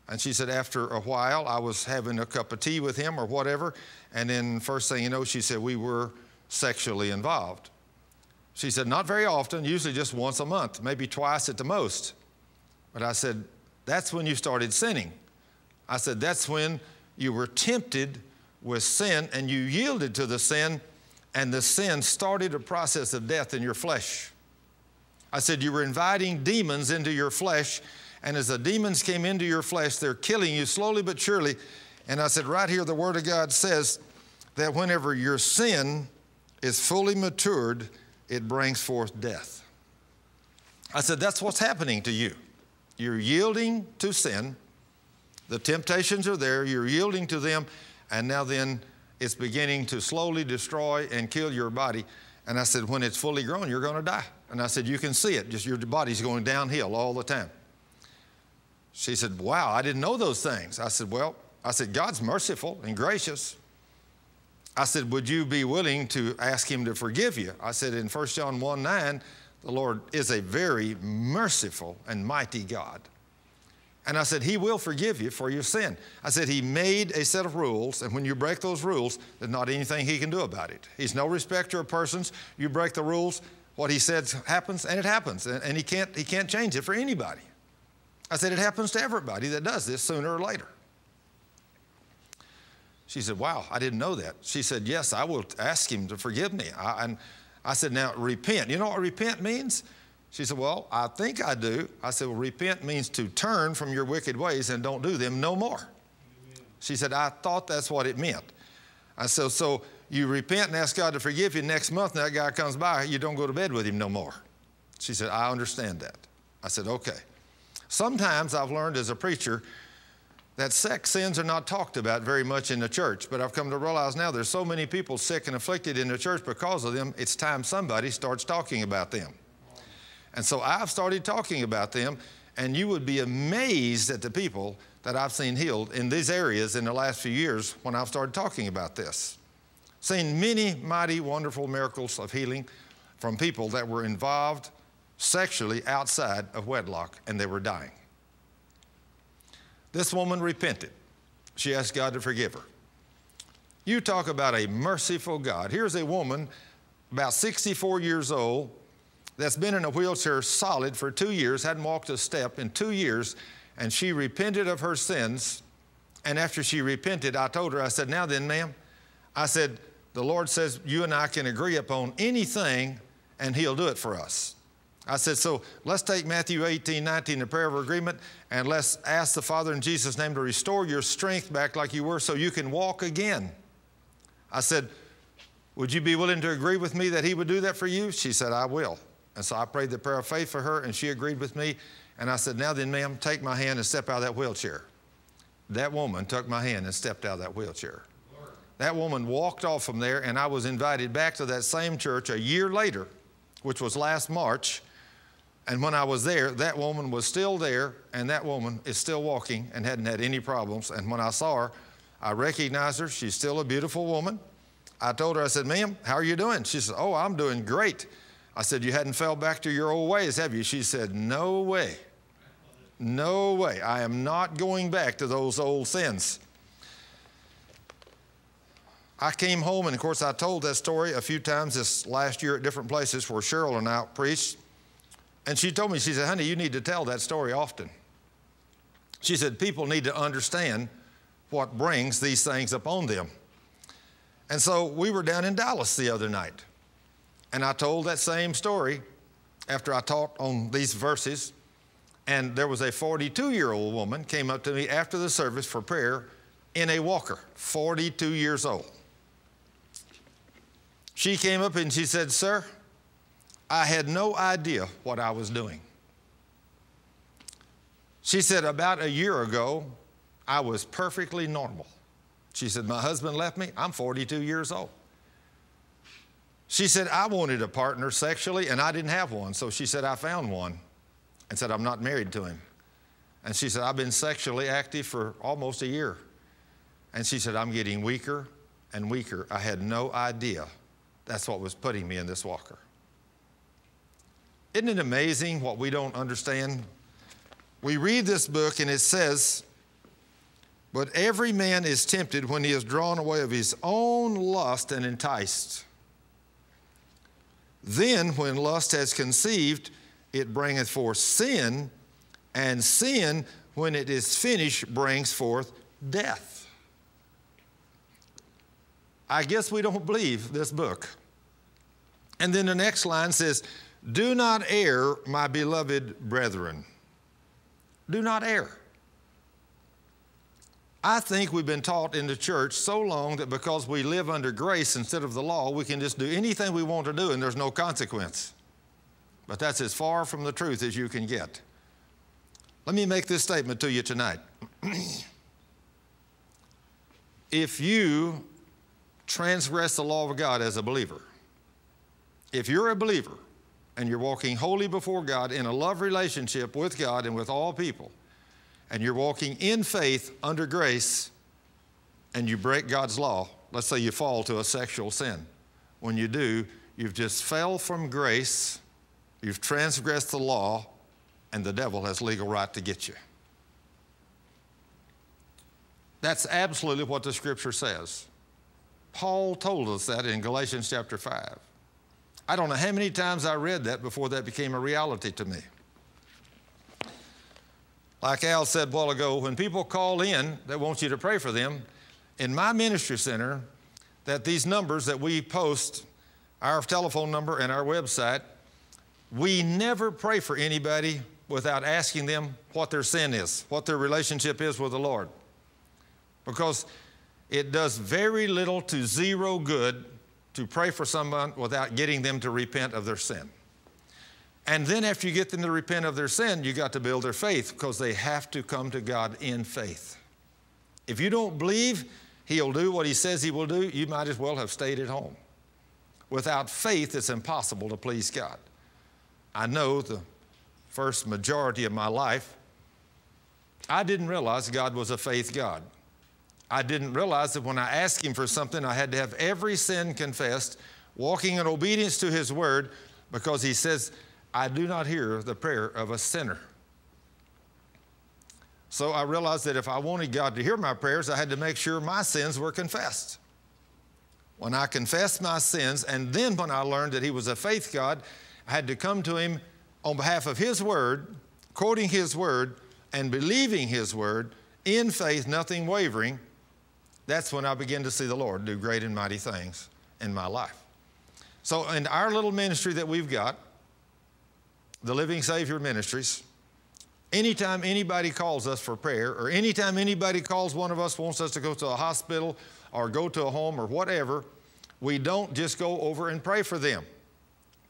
And she said after a while I was having a cup of tea with him or whatever, and then first thing you know, she said we were sexually involved. She said, Not very often, usually just once a month, maybe twice at the most. But I said, That's when you started sinning. I said, That's when you were tempted with sin and you yielded to the sin, and the sin started a process of death in your flesh. I said, You were inviting demons into your flesh, and as the demons came into your flesh, they're killing you slowly but surely. And I said, Right here, the Word of God says that whenever your sin is fully matured, it brings forth death. I said, That's what's happening to you. You're yielding to sin. The temptations are there, you're yielding to them, and now then it's beginning to slowly destroy and kill your body. And I said, When it's fully grown, you're going to die. And I said, You can see it, just your body's going downhill all the time. She said, Wow, I didn't know those things. I said, Well, I said, God's merciful and gracious. I said, Would you be willing to ask him to forgive you? I said, In 1 John 1 9, the Lord is a very merciful and mighty God. And I said, He will forgive you for your sin. I said, He made a set of rules, and when you break those rules, there's not anything He can do about it. He's no respecter of persons. You break the rules, what He says happens, and it happens. And, and he, can't, he can't change it for anybody. I said, It happens to everybody that does this sooner or later. She said, Wow, I didn't know that. She said, Yes, I will ask him to forgive me. I, and I said, Now, repent. You know what repent means? She said, Well, I think I do. I said, Well, repent means to turn from your wicked ways and don't do them no more. She said, I thought that's what it meant. I said, So you repent and ask God to forgive you. Next month, that guy comes by, you don't go to bed with him no more. She said, I understand that. I said, Okay. Sometimes I've learned as a preacher that sex sins are not talked about very much in the church, but I've come to realize now there's so many people sick and afflicted in the church because of them, it's time somebody starts talking about them. And so I've started talking about them, and you would be amazed at the people that I've seen healed in these areas in the last few years when I've started talking about this. Seen many mighty, wonderful miracles of healing from people that were involved sexually outside of wedlock and they were dying. This woman repented. She asked God to forgive her. You talk about a merciful God. Here's a woman about 64 years old that's been in a wheelchair solid for two years, hadn't walked a step in two years, and she repented of her sins. And after she repented, I told her, I said, Now then, ma'am, I said, the Lord says you and I can agree upon anything and He'll do it for us. I said, so let's take Matthew 18, 19, the prayer of agreement, and let's ask the Father in Jesus' name to restore your strength back like you were so you can walk again. I said, would you be willing to agree with me that He would do that for you? She said, I will. And so I prayed the prayer of faith for her, and she agreed with me. And I said, now then, ma'am, take my hand and step out of that wheelchair. That woman took my hand and stepped out of that wheelchair. That woman walked off from there, and I was invited back to that same church a year later, which was last March, and when I was there, that woman was still there, and that woman is still walking and hadn't had any problems. And when I saw her, I recognized her. She's still a beautiful woman. I told her, I said, ma'am, how are you doing? She said, oh, I'm doing great. I said, you hadn't fell back to your old ways, have you? She said, no way. No way. I am not going back to those old sins. I came home, and of course, I told that story a few times this last year at different places where Cheryl and I preached. And she told me, she said, honey, you need to tell that story often. She said, people need to understand what brings these things upon them. And so we were down in Dallas the other night. And I told that same story after I taught on these verses. And there was a 42 year old woman came up to me after the service for prayer in a walker, 42 years old. She came up and she said, Sir, I had no idea what I was doing. She said, About a year ago, I was perfectly normal. She said, My husband left me. I'm 42 years old. She said, I wanted a partner sexually, and I didn't have one. So she said, I found one and said, I'm not married to him. And she said, I've been sexually active for almost a year. And she said, I'm getting weaker and weaker. I had no idea that's what was putting me in this walker. Isn't it amazing what we don't understand? We read this book and it says, But every man is tempted when he is drawn away of his own lust and enticed. Then, when lust has conceived, it bringeth forth sin, and sin, when it is finished, brings forth death. I guess we don't believe this book. And then the next line says, Do not err, my beloved brethren. Do not err. I think we've been taught in the church so long that because we live under grace instead of the law, we can just do anything we want to do and there's no consequence. But that's as far from the truth as you can get. Let me make this statement to you tonight. if you transgress the law of God as a believer, if you're a believer and you're walking holy before God in a love relationship with God and with all people, and you're walking in faith under grace and you break God's law, let's say you fall to a sexual sin. When you do, you've just fell from grace, you've transgressed the law, and the devil has legal right to get you. That's absolutely what the scripture says. Paul told us that in Galatians chapter 5. I don't know how many times I read that before that became a reality to me. Like Al said a while ago, when people call in that want you to pray for them, in my ministry center, that these numbers that we post, our telephone number and our website, we never pray for anybody without asking them what their sin is, what their relationship is with the Lord. Because it does very little to zero good to pray for someone without getting them to repent of their sin. And then after you get them to repent of their sin, you got to build their faith because they have to come to God in faith. If you don't believe He'll do what He says He will do, you might as well have stayed at home. Without faith, it's impossible to please God. I know the first majority of my life, I didn't realize God was a faith God. I didn't realize that when I asked Him for something, I had to have every sin confessed, walking in obedience to His word, because He says, I do not hear the prayer of a sinner. So I realized that if I wanted God to hear my prayers, I had to make sure my sins were confessed. When I confessed my sins, and then when I learned that He was a faith God, I had to come to Him on behalf of His Word, quoting His Word, and believing His Word in faith, nothing wavering. That's when I began to see the Lord do great and mighty things in my life. So, in our little ministry that we've got, the Living Savior Ministries, anytime anybody calls us for prayer, or anytime anybody calls one of us, wants us to go to a hospital or go to a home or whatever, we don't just go over and pray for them.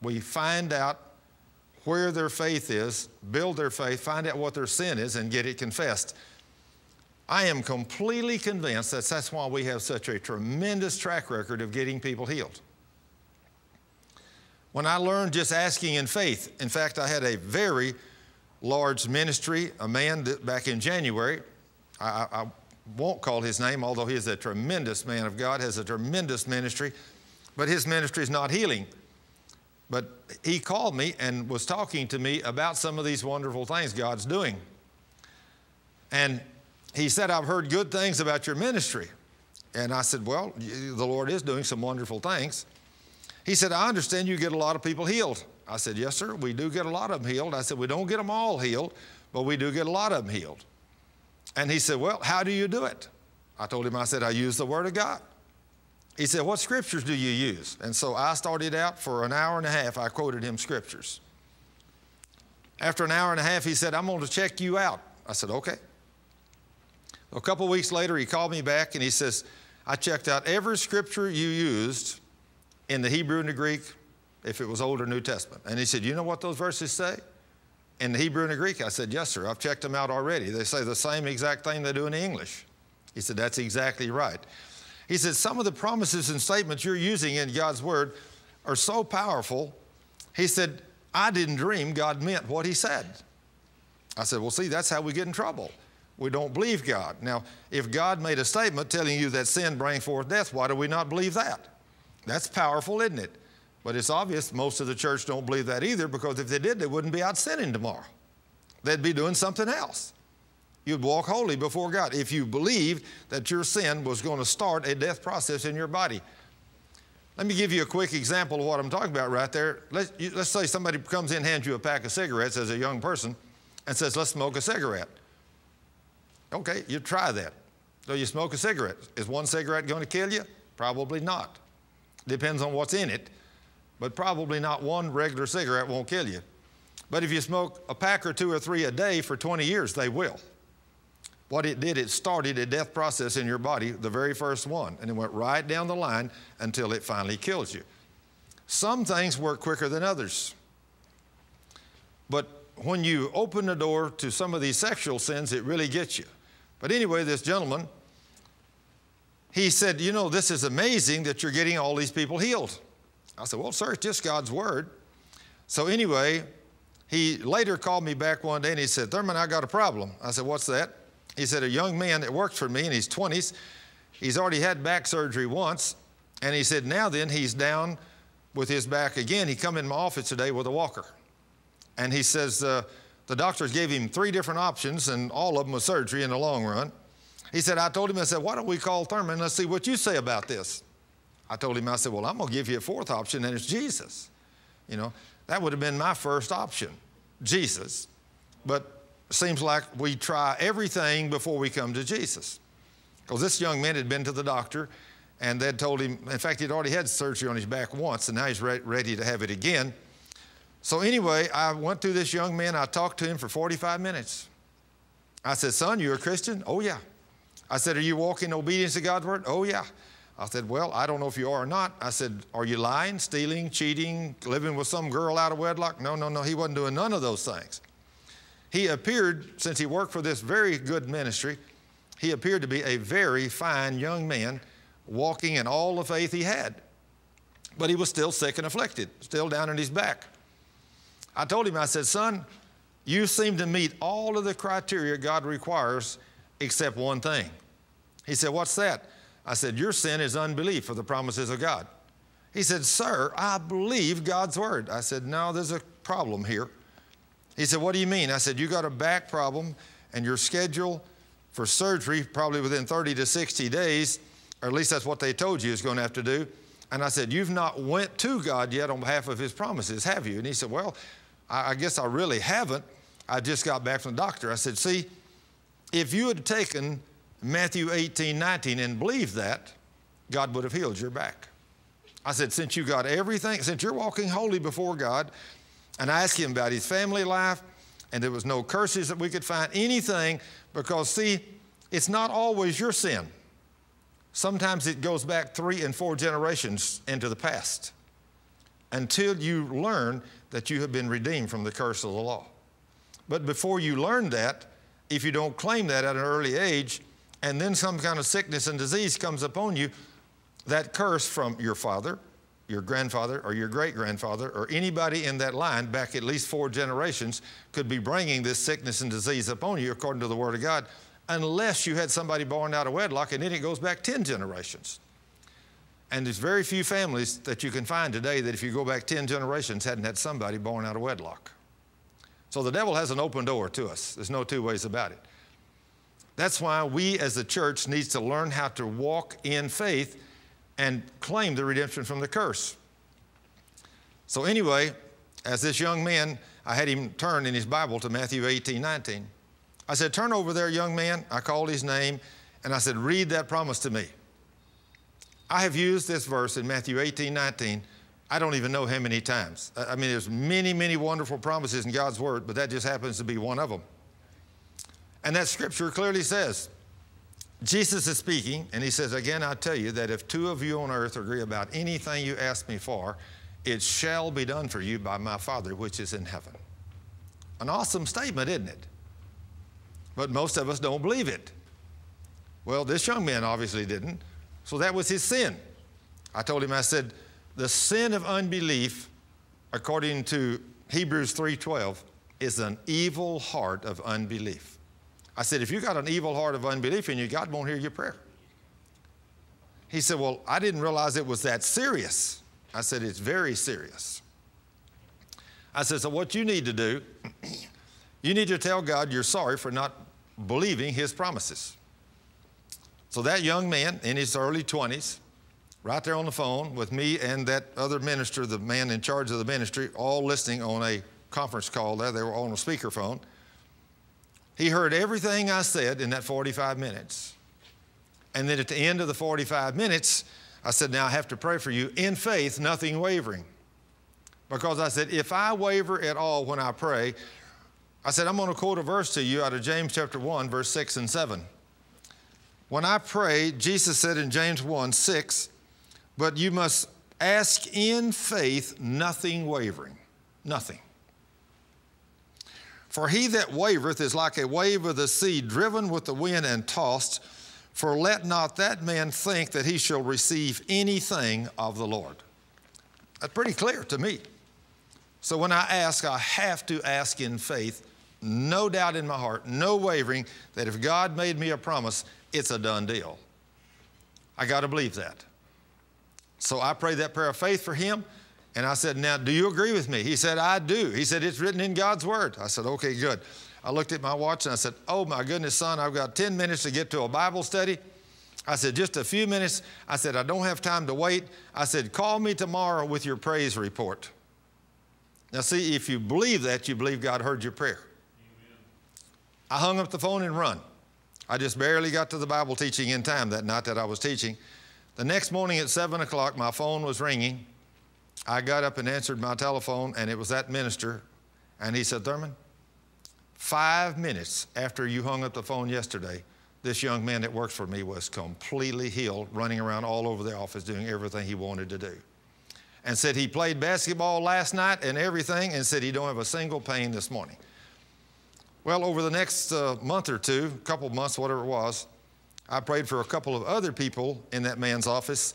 We find out where their faith is, build their faith, find out what their sin is, and get it confessed. I am completely convinced that that's why we have such a tremendous track record of getting people healed. When I learned just asking in faith, in fact, I had a very large ministry, a man that back in January, I, I won't call his name, although he is a tremendous man of God, has a tremendous ministry, but his ministry is not healing. But he called me and was talking to me about some of these wonderful things God's doing. And he said, I've heard good things about your ministry. And I said, Well, the Lord is doing some wonderful things. He said, I understand you get a lot of people healed. I said, Yes, sir, we do get a lot of them healed. I said, We don't get them all healed, but we do get a lot of them healed. And he said, Well, how do you do it? I told him, I said, I use the Word of God. He said, What scriptures do you use? And so I started out for an hour and a half, I quoted him scriptures. After an hour and a half, he said, I'm going to check you out. I said, Okay. A couple weeks later, he called me back and he says, I checked out every scripture you used in the Hebrew and the Greek, if it was Old or New Testament. And he said, You know what those verses say? In the Hebrew and the Greek, I said, Yes, sir. I've checked them out already. They say the same exact thing they do in the English. He said, That's exactly right. He said, Some of the promises and statements you're using in God's Word are so powerful. He said, I didn't dream God meant what He said. I said, Well, see, that's how we get in trouble. We don't believe God. Now, if God made a statement telling you that sin brings forth death, why do we not believe that? That's powerful, isn't it? But it's obvious most of the church don't believe that either because if they did, they wouldn't be out sinning tomorrow. They'd be doing something else. You'd walk holy before God if you believed that your sin was going to start a death process in your body. Let me give you a quick example of what I'm talking about right there. Let's, let's say somebody comes in, hands you a pack of cigarettes as a young person, and says, Let's smoke a cigarette. Okay, you try that. So you smoke a cigarette. Is one cigarette going to kill you? Probably not. Depends on what's in it, but probably not one regular cigarette won't kill you. But if you smoke a pack or two or three a day for 20 years, they will. What it did, it started a death process in your body, the very first one, and it went right down the line until it finally kills you. Some things work quicker than others. But when you open the door to some of these sexual sins, it really gets you. But anyway, this gentleman, he said, You know, this is amazing that you're getting all these people healed. I said, Well, sir, it's just God's word. So anyway, he later called me back one day and he said, Thurman, I got a problem. I said, What's that? He said, A young man that works for me in his 20s, he's already had back surgery once. And he said, Now then, he's down with his back again. He come in my office today with a walker. And he says, uh, the doctors gave him three different options, and all of them was surgery in the long run. He said, I told him, I said, why don't we call Thurman? Let's see what you say about this. I told him, I said, well, I'm going to give you a fourth option, and it's Jesus. You know, that would have been my first option, Jesus. But seems like we try everything before we come to Jesus. Because this young man had been to the doctor, and they'd told him, in fact, he'd already had surgery on his back once, and now he's re- ready to have it again. So, anyway, I went through this young man. I talked to him for 45 minutes. I said, Son, you're a Christian? Oh, yeah. I said, Are you walking in obedience to God's word? Oh, yeah. I said, Well, I don't know if you are or not. I said, Are you lying, stealing, cheating, living with some girl out of wedlock? No, no, no. He wasn't doing none of those things. He appeared, since he worked for this very good ministry, he appeared to be a very fine young man walking in all the faith he had. But he was still sick and afflicted, still down in his back. I told him, I said, son, you seem to meet all of the criteria God requires except one thing. He said, What's that? I said, Your sin is unbelief for the promises of God. He said, Sir, I believe God's word. I said, No, there's a problem here. He said, What do you mean? I said, You got a back problem, and your schedule for surgery, probably within 30 to 60 days, or at least that's what they told you is going to have to do. And I said, You've not went to God yet on behalf of his promises, have you? And he said, Well, I, I guess I really haven't. I just got back from the doctor. I said, See, if you had taken Matthew 18, 19 and believed that, God would have healed your back. I said, Since you got everything, since you're walking holy before God, and I asked him about his family life, and there was no curses that we could find, anything, because see, it's not always your sin. Sometimes it goes back three and four generations into the past until you learn that you have been redeemed from the curse of the law. But before you learn that, if you don't claim that at an early age, and then some kind of sickness and disease comes upon you, that curse from your father, your grandfather, or your great grandfather, or anybody in that line back at least four generations could be bringing this sickness and disease upon you according to the Word of God, unless you had somebody born out of wedlock, and then it goes back 10 generations. And there's very few families that you can find today that if you go back 10 generations hadn't had somebody born out of wedlock. So the devil has an open door to us. There's no two ways about it. That's why we as the church needs to learn how to walk in faith and claim the redemption from the curse. So anyway, as this young man, I had him turn in his Bible to Matthew 18, 19. I said, turn over there, young man. I called his name and I said, read that promise to me. I have used this verse in Matthew 18, 19. I don't even know how many times. I mean, there's many, many wonderful promises in God's Word, but that just happens to be one of them. And that scripture clearly says, Jesus is speaking, and he says, Again, I tell you that if two of you on earth agree about anything you ask me for, it shall be done for you by my Father which is in heaven. An awesome statement, isn't it? But most of us don't believe it. Well, this young man obviously didn't. So that was his sin. I told him, I said, the sin of unbelief, according to Hebrews 3:12, is an evil heart of unbelief. I said, if you got an evil heart of unbelief in you, God won't hear your prayer. He said, Well, I didn't realize it was that serious. I said, It's very serious. I said, So what you need to do, you need to tell God you're sorry for not believing his promises. So that young man in his early 20s, right there on the phone with me and that other minister, the man in charge of the ministry, all listening on a conference call there. They were on a speakerphone. He heard everything I said in that 45 minutes. And then at the end of the 45 minutes, I said, Now I have to pray for you in faith, nothing wavering. Because I said, if I waver at all when I pray, I said, I'm going to quote a verse to you out of James chapter 1, verse 6 and 7. When I pray, Jesus said in James 1 6, but you must ask in faith, nothing wavering. Nothing. For he that wavereth is like a wave of the sea, driven with the wind and tossed. For let not that man think that he shall receive anything of the Lord. That's pretty clear to me. So when I ask, I have to ask in faith, no doubt in my heart, no wavering, that if God made me a promise, it's a done deal. I got to believe that. So I prayed that prayer of faith for him. And I said, Now, do you agree with me? He said, I do. He said, It's written in God's Word. I said, Okay, good. I looked at my watch and I said, Oh, my goodness, son, I've got 10 minutes to get to a Bible study. I said, Just a few minutes. I said, I don't have time to wait. I said, Call me tomorrow with your praise report. Now, see, if you believe that, you believe God heard your prayer. Amen. I hung up the phone and run. I just barely got to the Bible teaching in time that night that I was teaching. The next morning at 7 o'clock, my phone was ringing. I got up and answered my telephone, and it was that minister. And he said, Thurman, five minutes after you hung up the phone yesterday, this young man that works for me was completely healed, running around all over the office doing everything he wanted to do. And said he played basketball last night and everything, and said he don't have a single pain this morning. Well, over the next uh, month or two, a couple months, whatever it was, I prayed for a couple of other people in that man's office,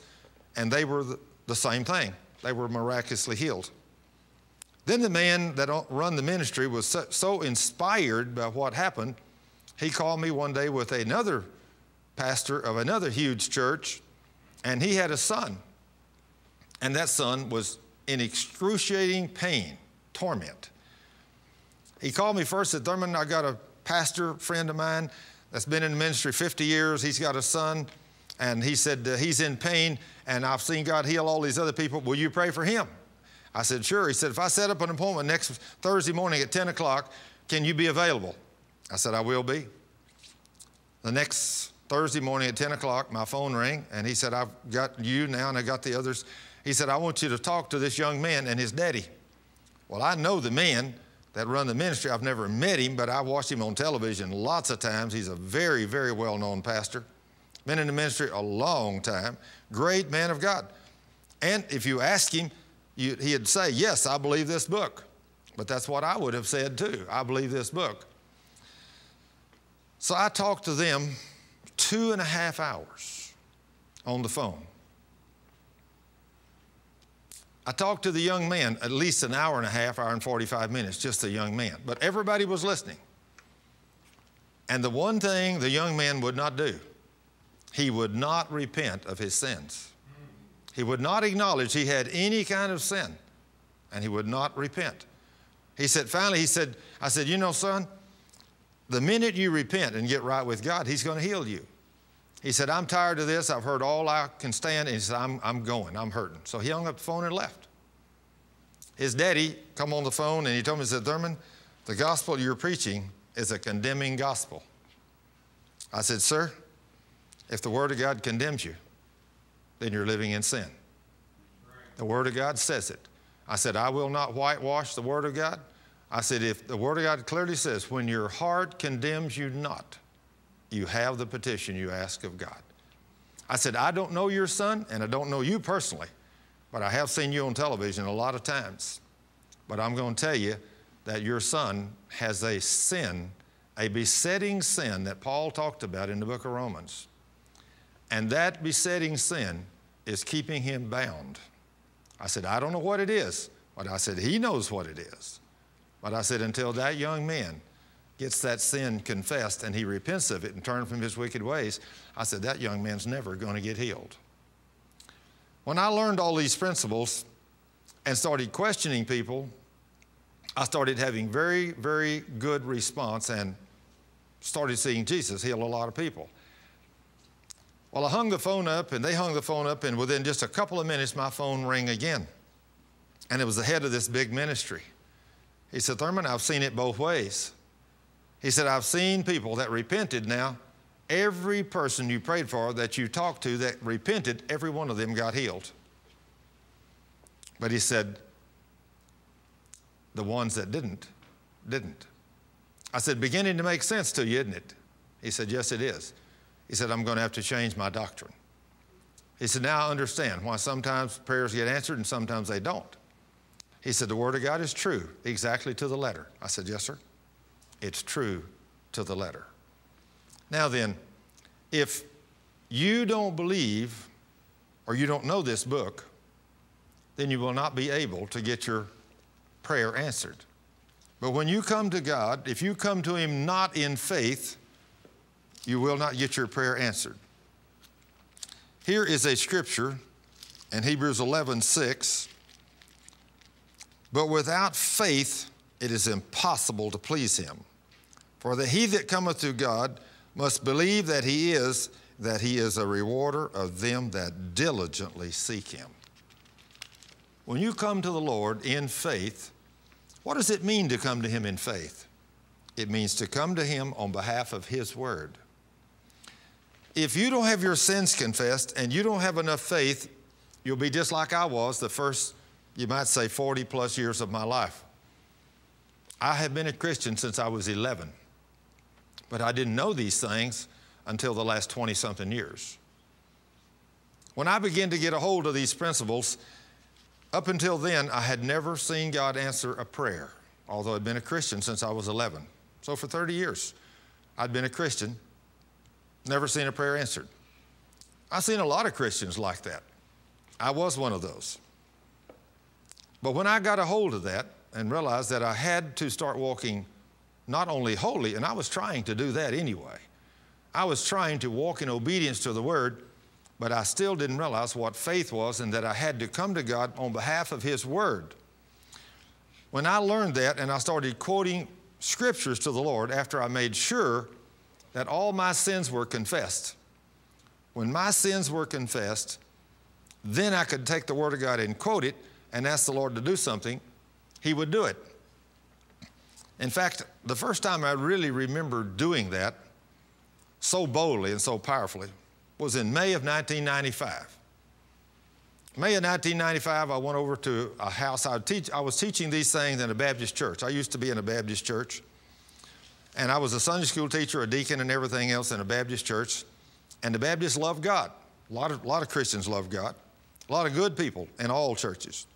and they were the, the same thing. They were miraculously healed. Then the man that run the ministry was so, so inspired by what happened, he called me one day with another pastor of another huge church, and he had a son. And that son was in excruciating pain, torment. He called me first, said, Thurman, I got a pastor friend of mine that's been in the ministry 50 years. He's got a son, and he said, uh, He's in pain, and I've seen God heal all these other people. Will you pray for him? I said, Sure. He said, If I set up an appointment next Thursday morning at 10 o'clock, can you be available? I said, I will be. The next Thursday morning at 10 o'clock, my phone rang, and he said, I've got you now, and I got the others. He said, I want you to talk to this young man and his daddy. Well, I know the man that run the ministry. I've never met him, but I've watched him on television lots of times. He's a very, very well known pastor. Been in the ministry a long time. Great man of God. And if you ask him, you, he'd say, Yes, I believe this book. But that's what I would have said too. I believe this book. So I talked to them two and a half hours on the phone. I talked to the young man at least an hour and a half, hour and 45 minutes, just the young man. But everybody was listening. And the one thing the young man would not do, he would not repent of his sins. He would not acknowledge he had any kind of sin, and he would not repent. He said, finally, he said, I said, you know, son, the minute you repent and get right with God, he's going to heal you. He said, I'm tired of this. I've heard all I can stand. And he said, I'm, I'm going. I'm hurting. So he hung up the phone and left. His daddy come on the phone and he told me, he said, Thurman, the gospel you're preaching is a condemning gospel. I said, sir, if the word of God condemns you, then you're living in sin. The Word of God says it. I said, I will not whitewash the Word of God. I said, if the Word of God clearly says, when your heart condemns you not, you have the petition you ask of God. I said, I don't know your son, and I don't know you personally, but I have seen you on television a lot of times. But I'm going to tell you that your son has a sin, a besetting sin that Paul talked about in the book of Romans. And that besetting sin is keeping him bound. I said, I don't know what it is, but I said, he knows what it is. But I said, until that young man gets that sin confessed and he repents of it and turns from his wicked ways, I said, that young man's never going to get healed. When I learned all these principles and started questioning people, I started having very, very good response and started seeing Jesus heal a lot of people. Well, I hung the phone up and they hung the phone up, and within just a couple of minutes, my phone rang again. And it was the head of this big ministry. He said, Thurman, I've seen it both ways. He said, I've seen people that repented now. Every person you prayed for that you talked to that repented, every one of them got healed. But he said, the ones that didn't, didn't. I said, beginning to make sense to you, isn't it? He said, yes, it is. He said, I'm going to have to change my doctrine. He said, now I understand why sometimes prayers get answered and sometimes they don't. He said, the Word of God is true, exactly to the letter. I said, yes, sir. It's true to the letter. Now then, if you don't believe or you don't know this book, then you will not be able to get your prayer answered. But when you come to God, if you come to Him not in faith, you will not get your prayer answered. Here is a scripture in Hebrews 11 6. But without faith, it is impossible to please Him. For that he that cometh to God must believe that he is, that he is a rewarder of them that diligently seek him. When you come to the Lord in faith, what does it mean to come to him in faith? It means to come to him on behalf of his word. If you don't have your sins confessed and you don't have enough faith, you'll be just like I was the first, you might say, 40 plus years of my life. I have been a Christian since I was 11. But I didn't know these things until the last 20 something years. When I began to get a hold of these principles, up until then, I had never seen God answer a prayer, although I'd been a Christian since I was 11. So for 30 years, I'd been a Christian, never seen a prayer answered. I've seen a lot of Christians like that. I was one of those. But when I got a hold of that and realized that I had to start walking not only holy, and I was trying to do that anyway. I was trying to walk in obedience to the word, but I still didn't realize what faith was and that I had to come to God on behalf of His word. When I learned that and I started quoting scriptures to the Lord after I made sure that all my sins were confessed, when my sins were confessed, then I could take the Word of God and quote it and ask the Lord to do something. He would do it. In fact, the first time I really remember doing that so boldly and so powerfully was in May of 1995. May of 1995, I went over to a house. I, teach, I was teaching these things in a Baptist church. I used to be in a Baptist church. And I was a Sunday school teacher, a deacon, and everything else in a Baptist church. And the Baptists love God. A lot of, a lot of Christians love God. A lot of good people in all churches.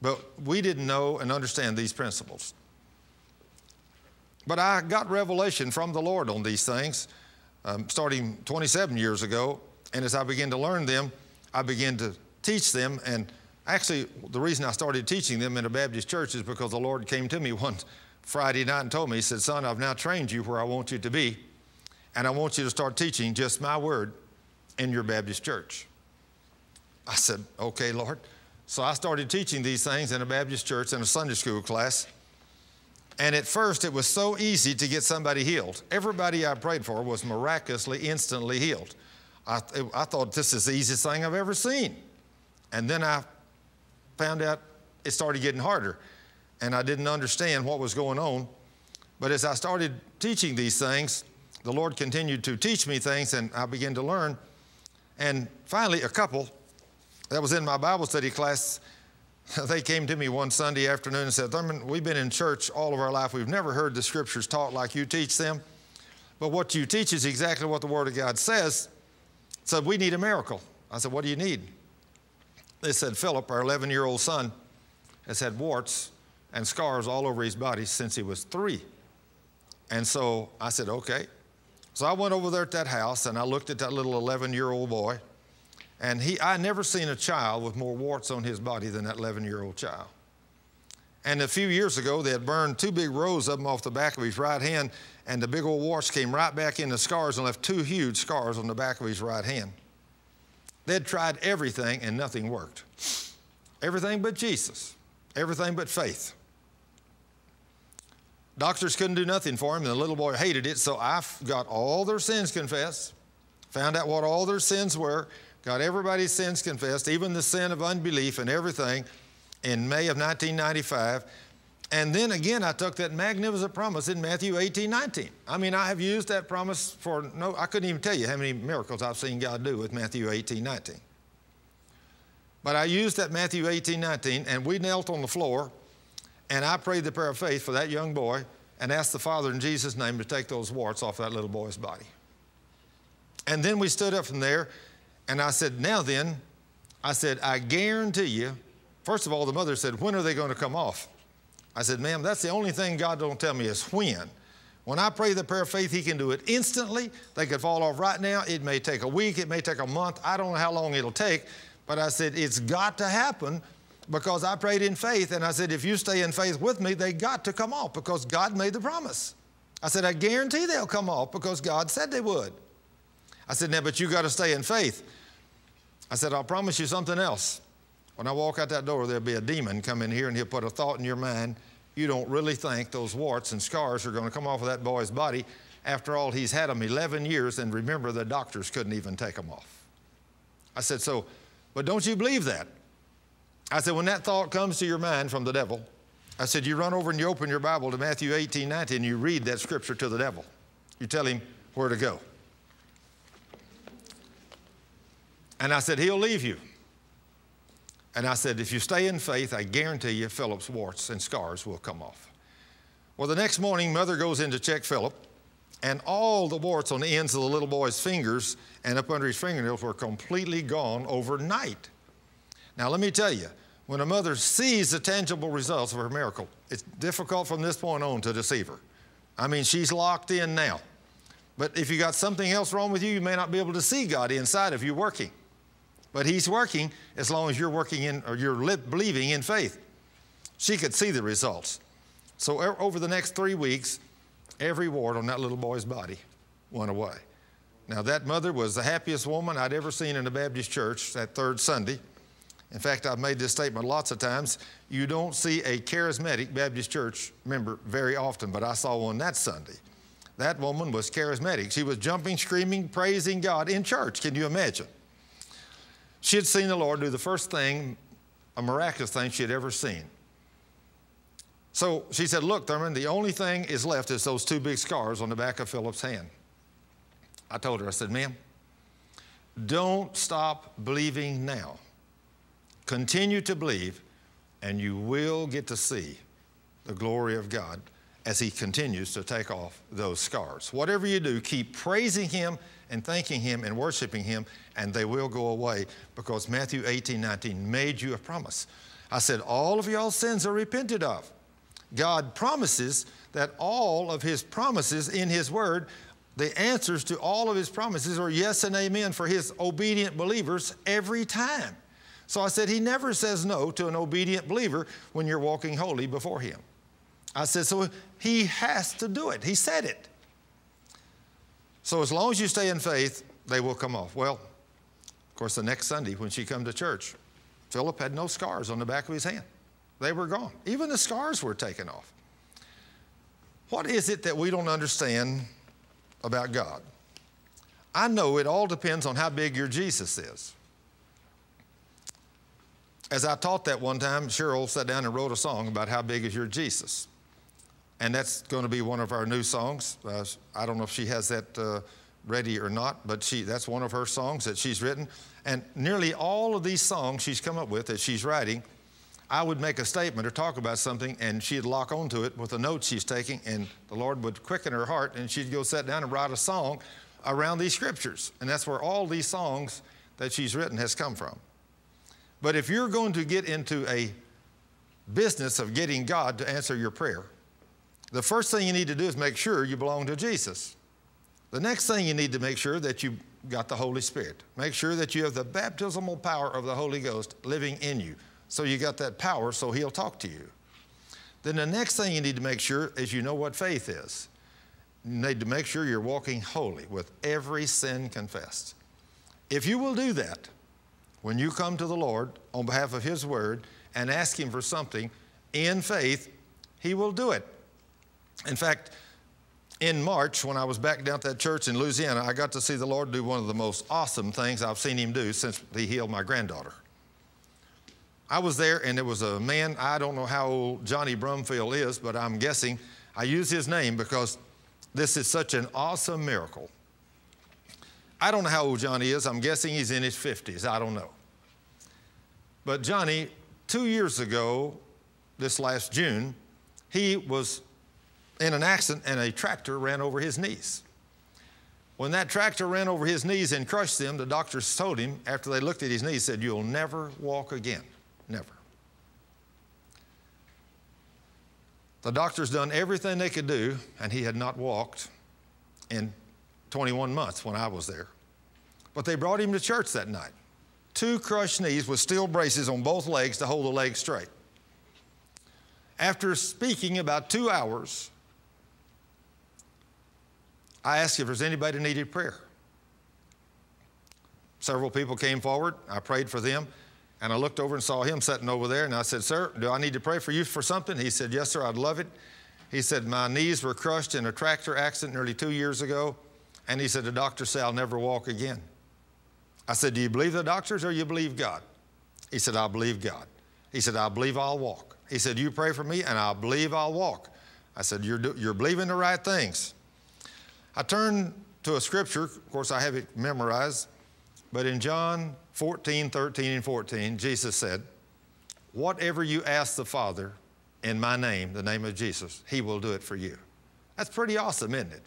But we didn't know and understand these principles. But I got revelation from the Lord on these things um, starting 27 years ago. And as I began to learn them, I began to teach them. And actually, the reason I started teaching them in a Baptist church is because the Lord came to me one Friday night and told me, He said, Son, I've now trained you where I want you to be. And I want you to start teaching just my word in your Baptist church. I said, Okay, Lord. So I started teaching these things in a Baptist church in a Sunday school class. And at first, it was so easy to get somebody healed. Everybody I prayed for was miraculously, instantly healed. I, I thought this is the easiest thing I've ever seen. And then I found out it started getting harder. And I didn't understand what was going on. But as I started teaching these things, the Lord continued to teach me things, and I began to learn. And finally, a couple that was in my Bible study class. They came to me one Sunday afternoon and said, Thurman, we've been in church all of our life. We've never heard the scriptures taught like you teach them. But what you teach is exactly what the Word of God says. So we need a miracle. I said, What do you need? They said, Philip, our 11 year old son, has had warts and scars all over his body since he was three. And so I said, Okay. So I went over there at that house and I looked at that little 11 year old boy. And he, I never seen a child with more warts on his body than that 11 year old child. And a few years ago, they had burned two big rows of them off the back of his right hand, and the big old warts came right back in the scars and left two huge scars on the back of his right hand. They'd tried everything and nothing worked. Everything but Jesus, everything but faith. Doctors couldn't do nothing for him, and the little boy hated it, so I got all their sins confessed, found out what all their sins were, got everybody's sins confessed, even the sin of unbelief and everything, in May of 1995. And then again, I took that magnificent promise in Matthew 18, 19. I mean, I have used that promise for no, I couldn't even tell you how many miracles I've seen God do with Matthew 18, 19. But I used that Matthew 18, 19, and we knelt on the floor, and I prayed the prayer of faith for that young boy and asked the Father in Jesus' name to take those warts off that little boy's body. And then we stood up from there, and I said, Now then, I said, I guarantee you, first of all, the mother said, When are they going to come off? I said, ma'am, that's the only thing God don't tell me is when. When I pray the prayer of faith, He can do it instantly. They could fall off right now. It may take a week, it may take a month. I don't know how long it'll take. But I said, it's got to happen because I prayed in faith. And I said, if you stay in faith with me, they got to come off because God made the promise. I said, I guarantee they'll come off because God said they would. I said, now, but you got to stay in faith. I said, I'll promise you something else. When I walk out that door, there'll be a demon come in here and he'll put a thought in your mind. You don't really think those warts and scars are going to come off of that boy's body. After all, he's had them 11 years, and remember, the doctors couldn't even take them off. I said, So, but don't you believe that? I said, When that thought comes to your mind from the devil, I said, You run over and you open your Bible to Matthew 18, 19, and you read that scripture to the devil. You tell him where to go. And I said, He'll leave you. And I said, if you stay in faith, I guarantee you Philip's warts and scars will come off. Well, the next morning, mother goes in to check Philip, and all the warts on the ends of the little boy's fingers and up under his fingernails were completely gone overnight. Now, let me tell you, when a mother sees the tangible results of her miracle, it's difficult from this point on to deceive her. I mean, she's locked in now. But if you got something else wrong with you, you may not be able to see God inside of you working. But he's working as long as you're working in or you're believing in faith. She could see the results. So over the next three weeks, every wart on that little boy's body went away. Now, that mother was the happiest woman I'd ever seen in a Baptist church that third Sunday. In fact, I've made this statement lots of times. You don't see a charismatic Baptist church member very often, but I saw one that Sunday. That woman was charismatic. She was jumping, screaming, praising God in church. Can you imagine? She had seen the Lord do the first thing, a miraculous thing she had ever seen. So she said, Look, Thurman, the only thing is left is those two big scars on the back of Philip's hand. I told her, I said, Ma'am, don't stop believing now. Continue to believe, and you will get to see the glory of God as He continues to take off those scars. Whatever you do, keep praising Him and thanking Him and worshiping Him, and they will go away because Matthew 18, 19 made you a promise. I said, All of y'all's sins are repented of. God promises that all of His promises in His Word, the answers to all of His promises are yes and amen for His obedient believers every time. So I said, He never says no to an obedient believer when you're walking holy before Him. I said, So He has to do it. He said it. So as long as you stay in faith, they will come off. Well, of course, the next Sunday when she come to church, Philip had no scars on the back of his hand. They were gone. Even the scars were taken off. What is it that we don't understand about God? I know it all depends on how big your Jesus is. As I taught that one time, Cheryl sat down and wrote a song about how big is your Jesus and that's going to be one of our new songs. Uh, I don't know if she has that uh, ready or not, but she, that's one of her songs that she's written. And nearly all of these songs she's come up with that she's writing, I would make a statement or talk about something, and she'd lock onto it with the notes she's taking, and the Lord would quicken her heart, and she'd go sit down and write a song around these scriptures. And that's where all these songs that she's written has come from. But if you're going to get into a business of getting God to answer your prayer, the first thing you need to do is make sure you belong to Jesus. The next thing you need to make sure that you got the Holy Spirit. Make sure that you have the baptismal power of the Holy Ghost living in you. So you got that power so he'll talk to you. Then the next thing you need to make sure is you know what faith is. You need to make sure you're walking holy with every sin confessed. If you will do that, when you come to the Lord on behalf of His Word and ask Him for something in faith, He will do it. In fact, in March, when I was back down at that church in Louisiana, I got to see the Lord do one of the most awesome things I've seen Him do since He healed my granddaughter. I was there, and there was a man, I don't know how old Johnny Brumfield is, but I'm guessing I use his name because this is such an awesome miracle. I don't know how old Johnny is. I'm guessing he's in his 50s. I don't know. But Johnny, two years ago, this last June, he was in an accident and a tractor ran over his knees. When that tractor ran over his knees and crushed them, the doctors told him, after they looked at his knees, said, You'll never walk again. Never. The doctors done everything they could do, and he had not walked in 21 months when I was there. But they brought him to church that night. Two crushed knees with steel braces on both legs to hold the legs straight. After speaking about two hours, I asked if there's anybody that needed prayer. Several people came forward. I prayed for them. And I looked over and saw him sitting over there. And I said, Sir, do I need to pray for you for something? He said, Yes, sir, I'd love it. He said, My knees were crushed in a tractor accident nearly two years ago. And he said, The doctor said I'll never walk again. I said, Do you believe the doctors or you believe God? He said, I believe God. He said, I believe I'll walk. He said, You pray for me and I believe I'll walk. I said, You're, you're believing the right things. I turn to a scripture. Of course, I have it memorized. But in John 14, 13, and 14, Jesus said, Whatever you ask the Father in my name, the name of Jesus, he will do it for you. That's pretty awesome, isn't it?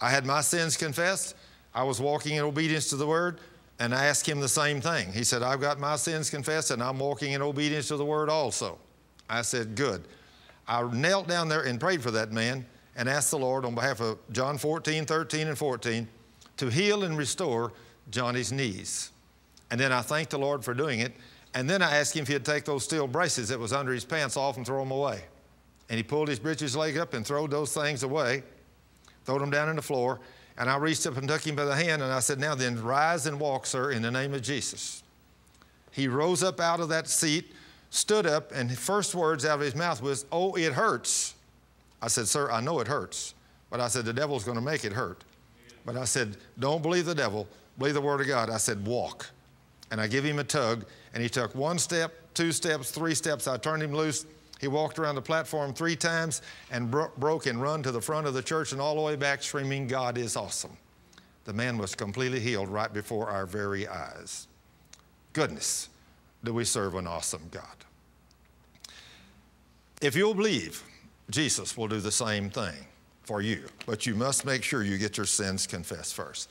I had my sins confessed. I was walking in obedience to the word, and I asked him the same thing. He said, I've got my sins confessed, and I'm walking in obedience to the word also. I said, Good. I knelt down there and prayed for that man and asked the Lord on behalf of John 14, 13, and 14 to heal and restore Johnny's knees. And then I thanked the Lord for doing it. And then I asked him if he'd take those steel braces that was under his pants off and throw them away. And he pulled his breeches leg up and threw those things away, threw them down on the floor. And I reached up and took him by the hand and I said, Now then, rise and walk, sir, in the name of Jesus. He rose up out of that seat, stood up, and his first words out of his mouth was, Oh, it hurts. I said, Sir, I know it hurts. But I said, The devil's going to make it hurt. But I said, Don't believe the devil, believe the word of God. I said, Walk. And I give him a tug, and he took one step, two steps, three steps. I turned him loose. He walked around the platform three times and bro- broke and run to the front of the church and all the way back screaming, God is awesome. The man was completely healed right before our very eyes. Goodness, do we serve an awesome God? If you'll believe, Jesus will do the same thing for you, but you must make sure you get your sins confessed first.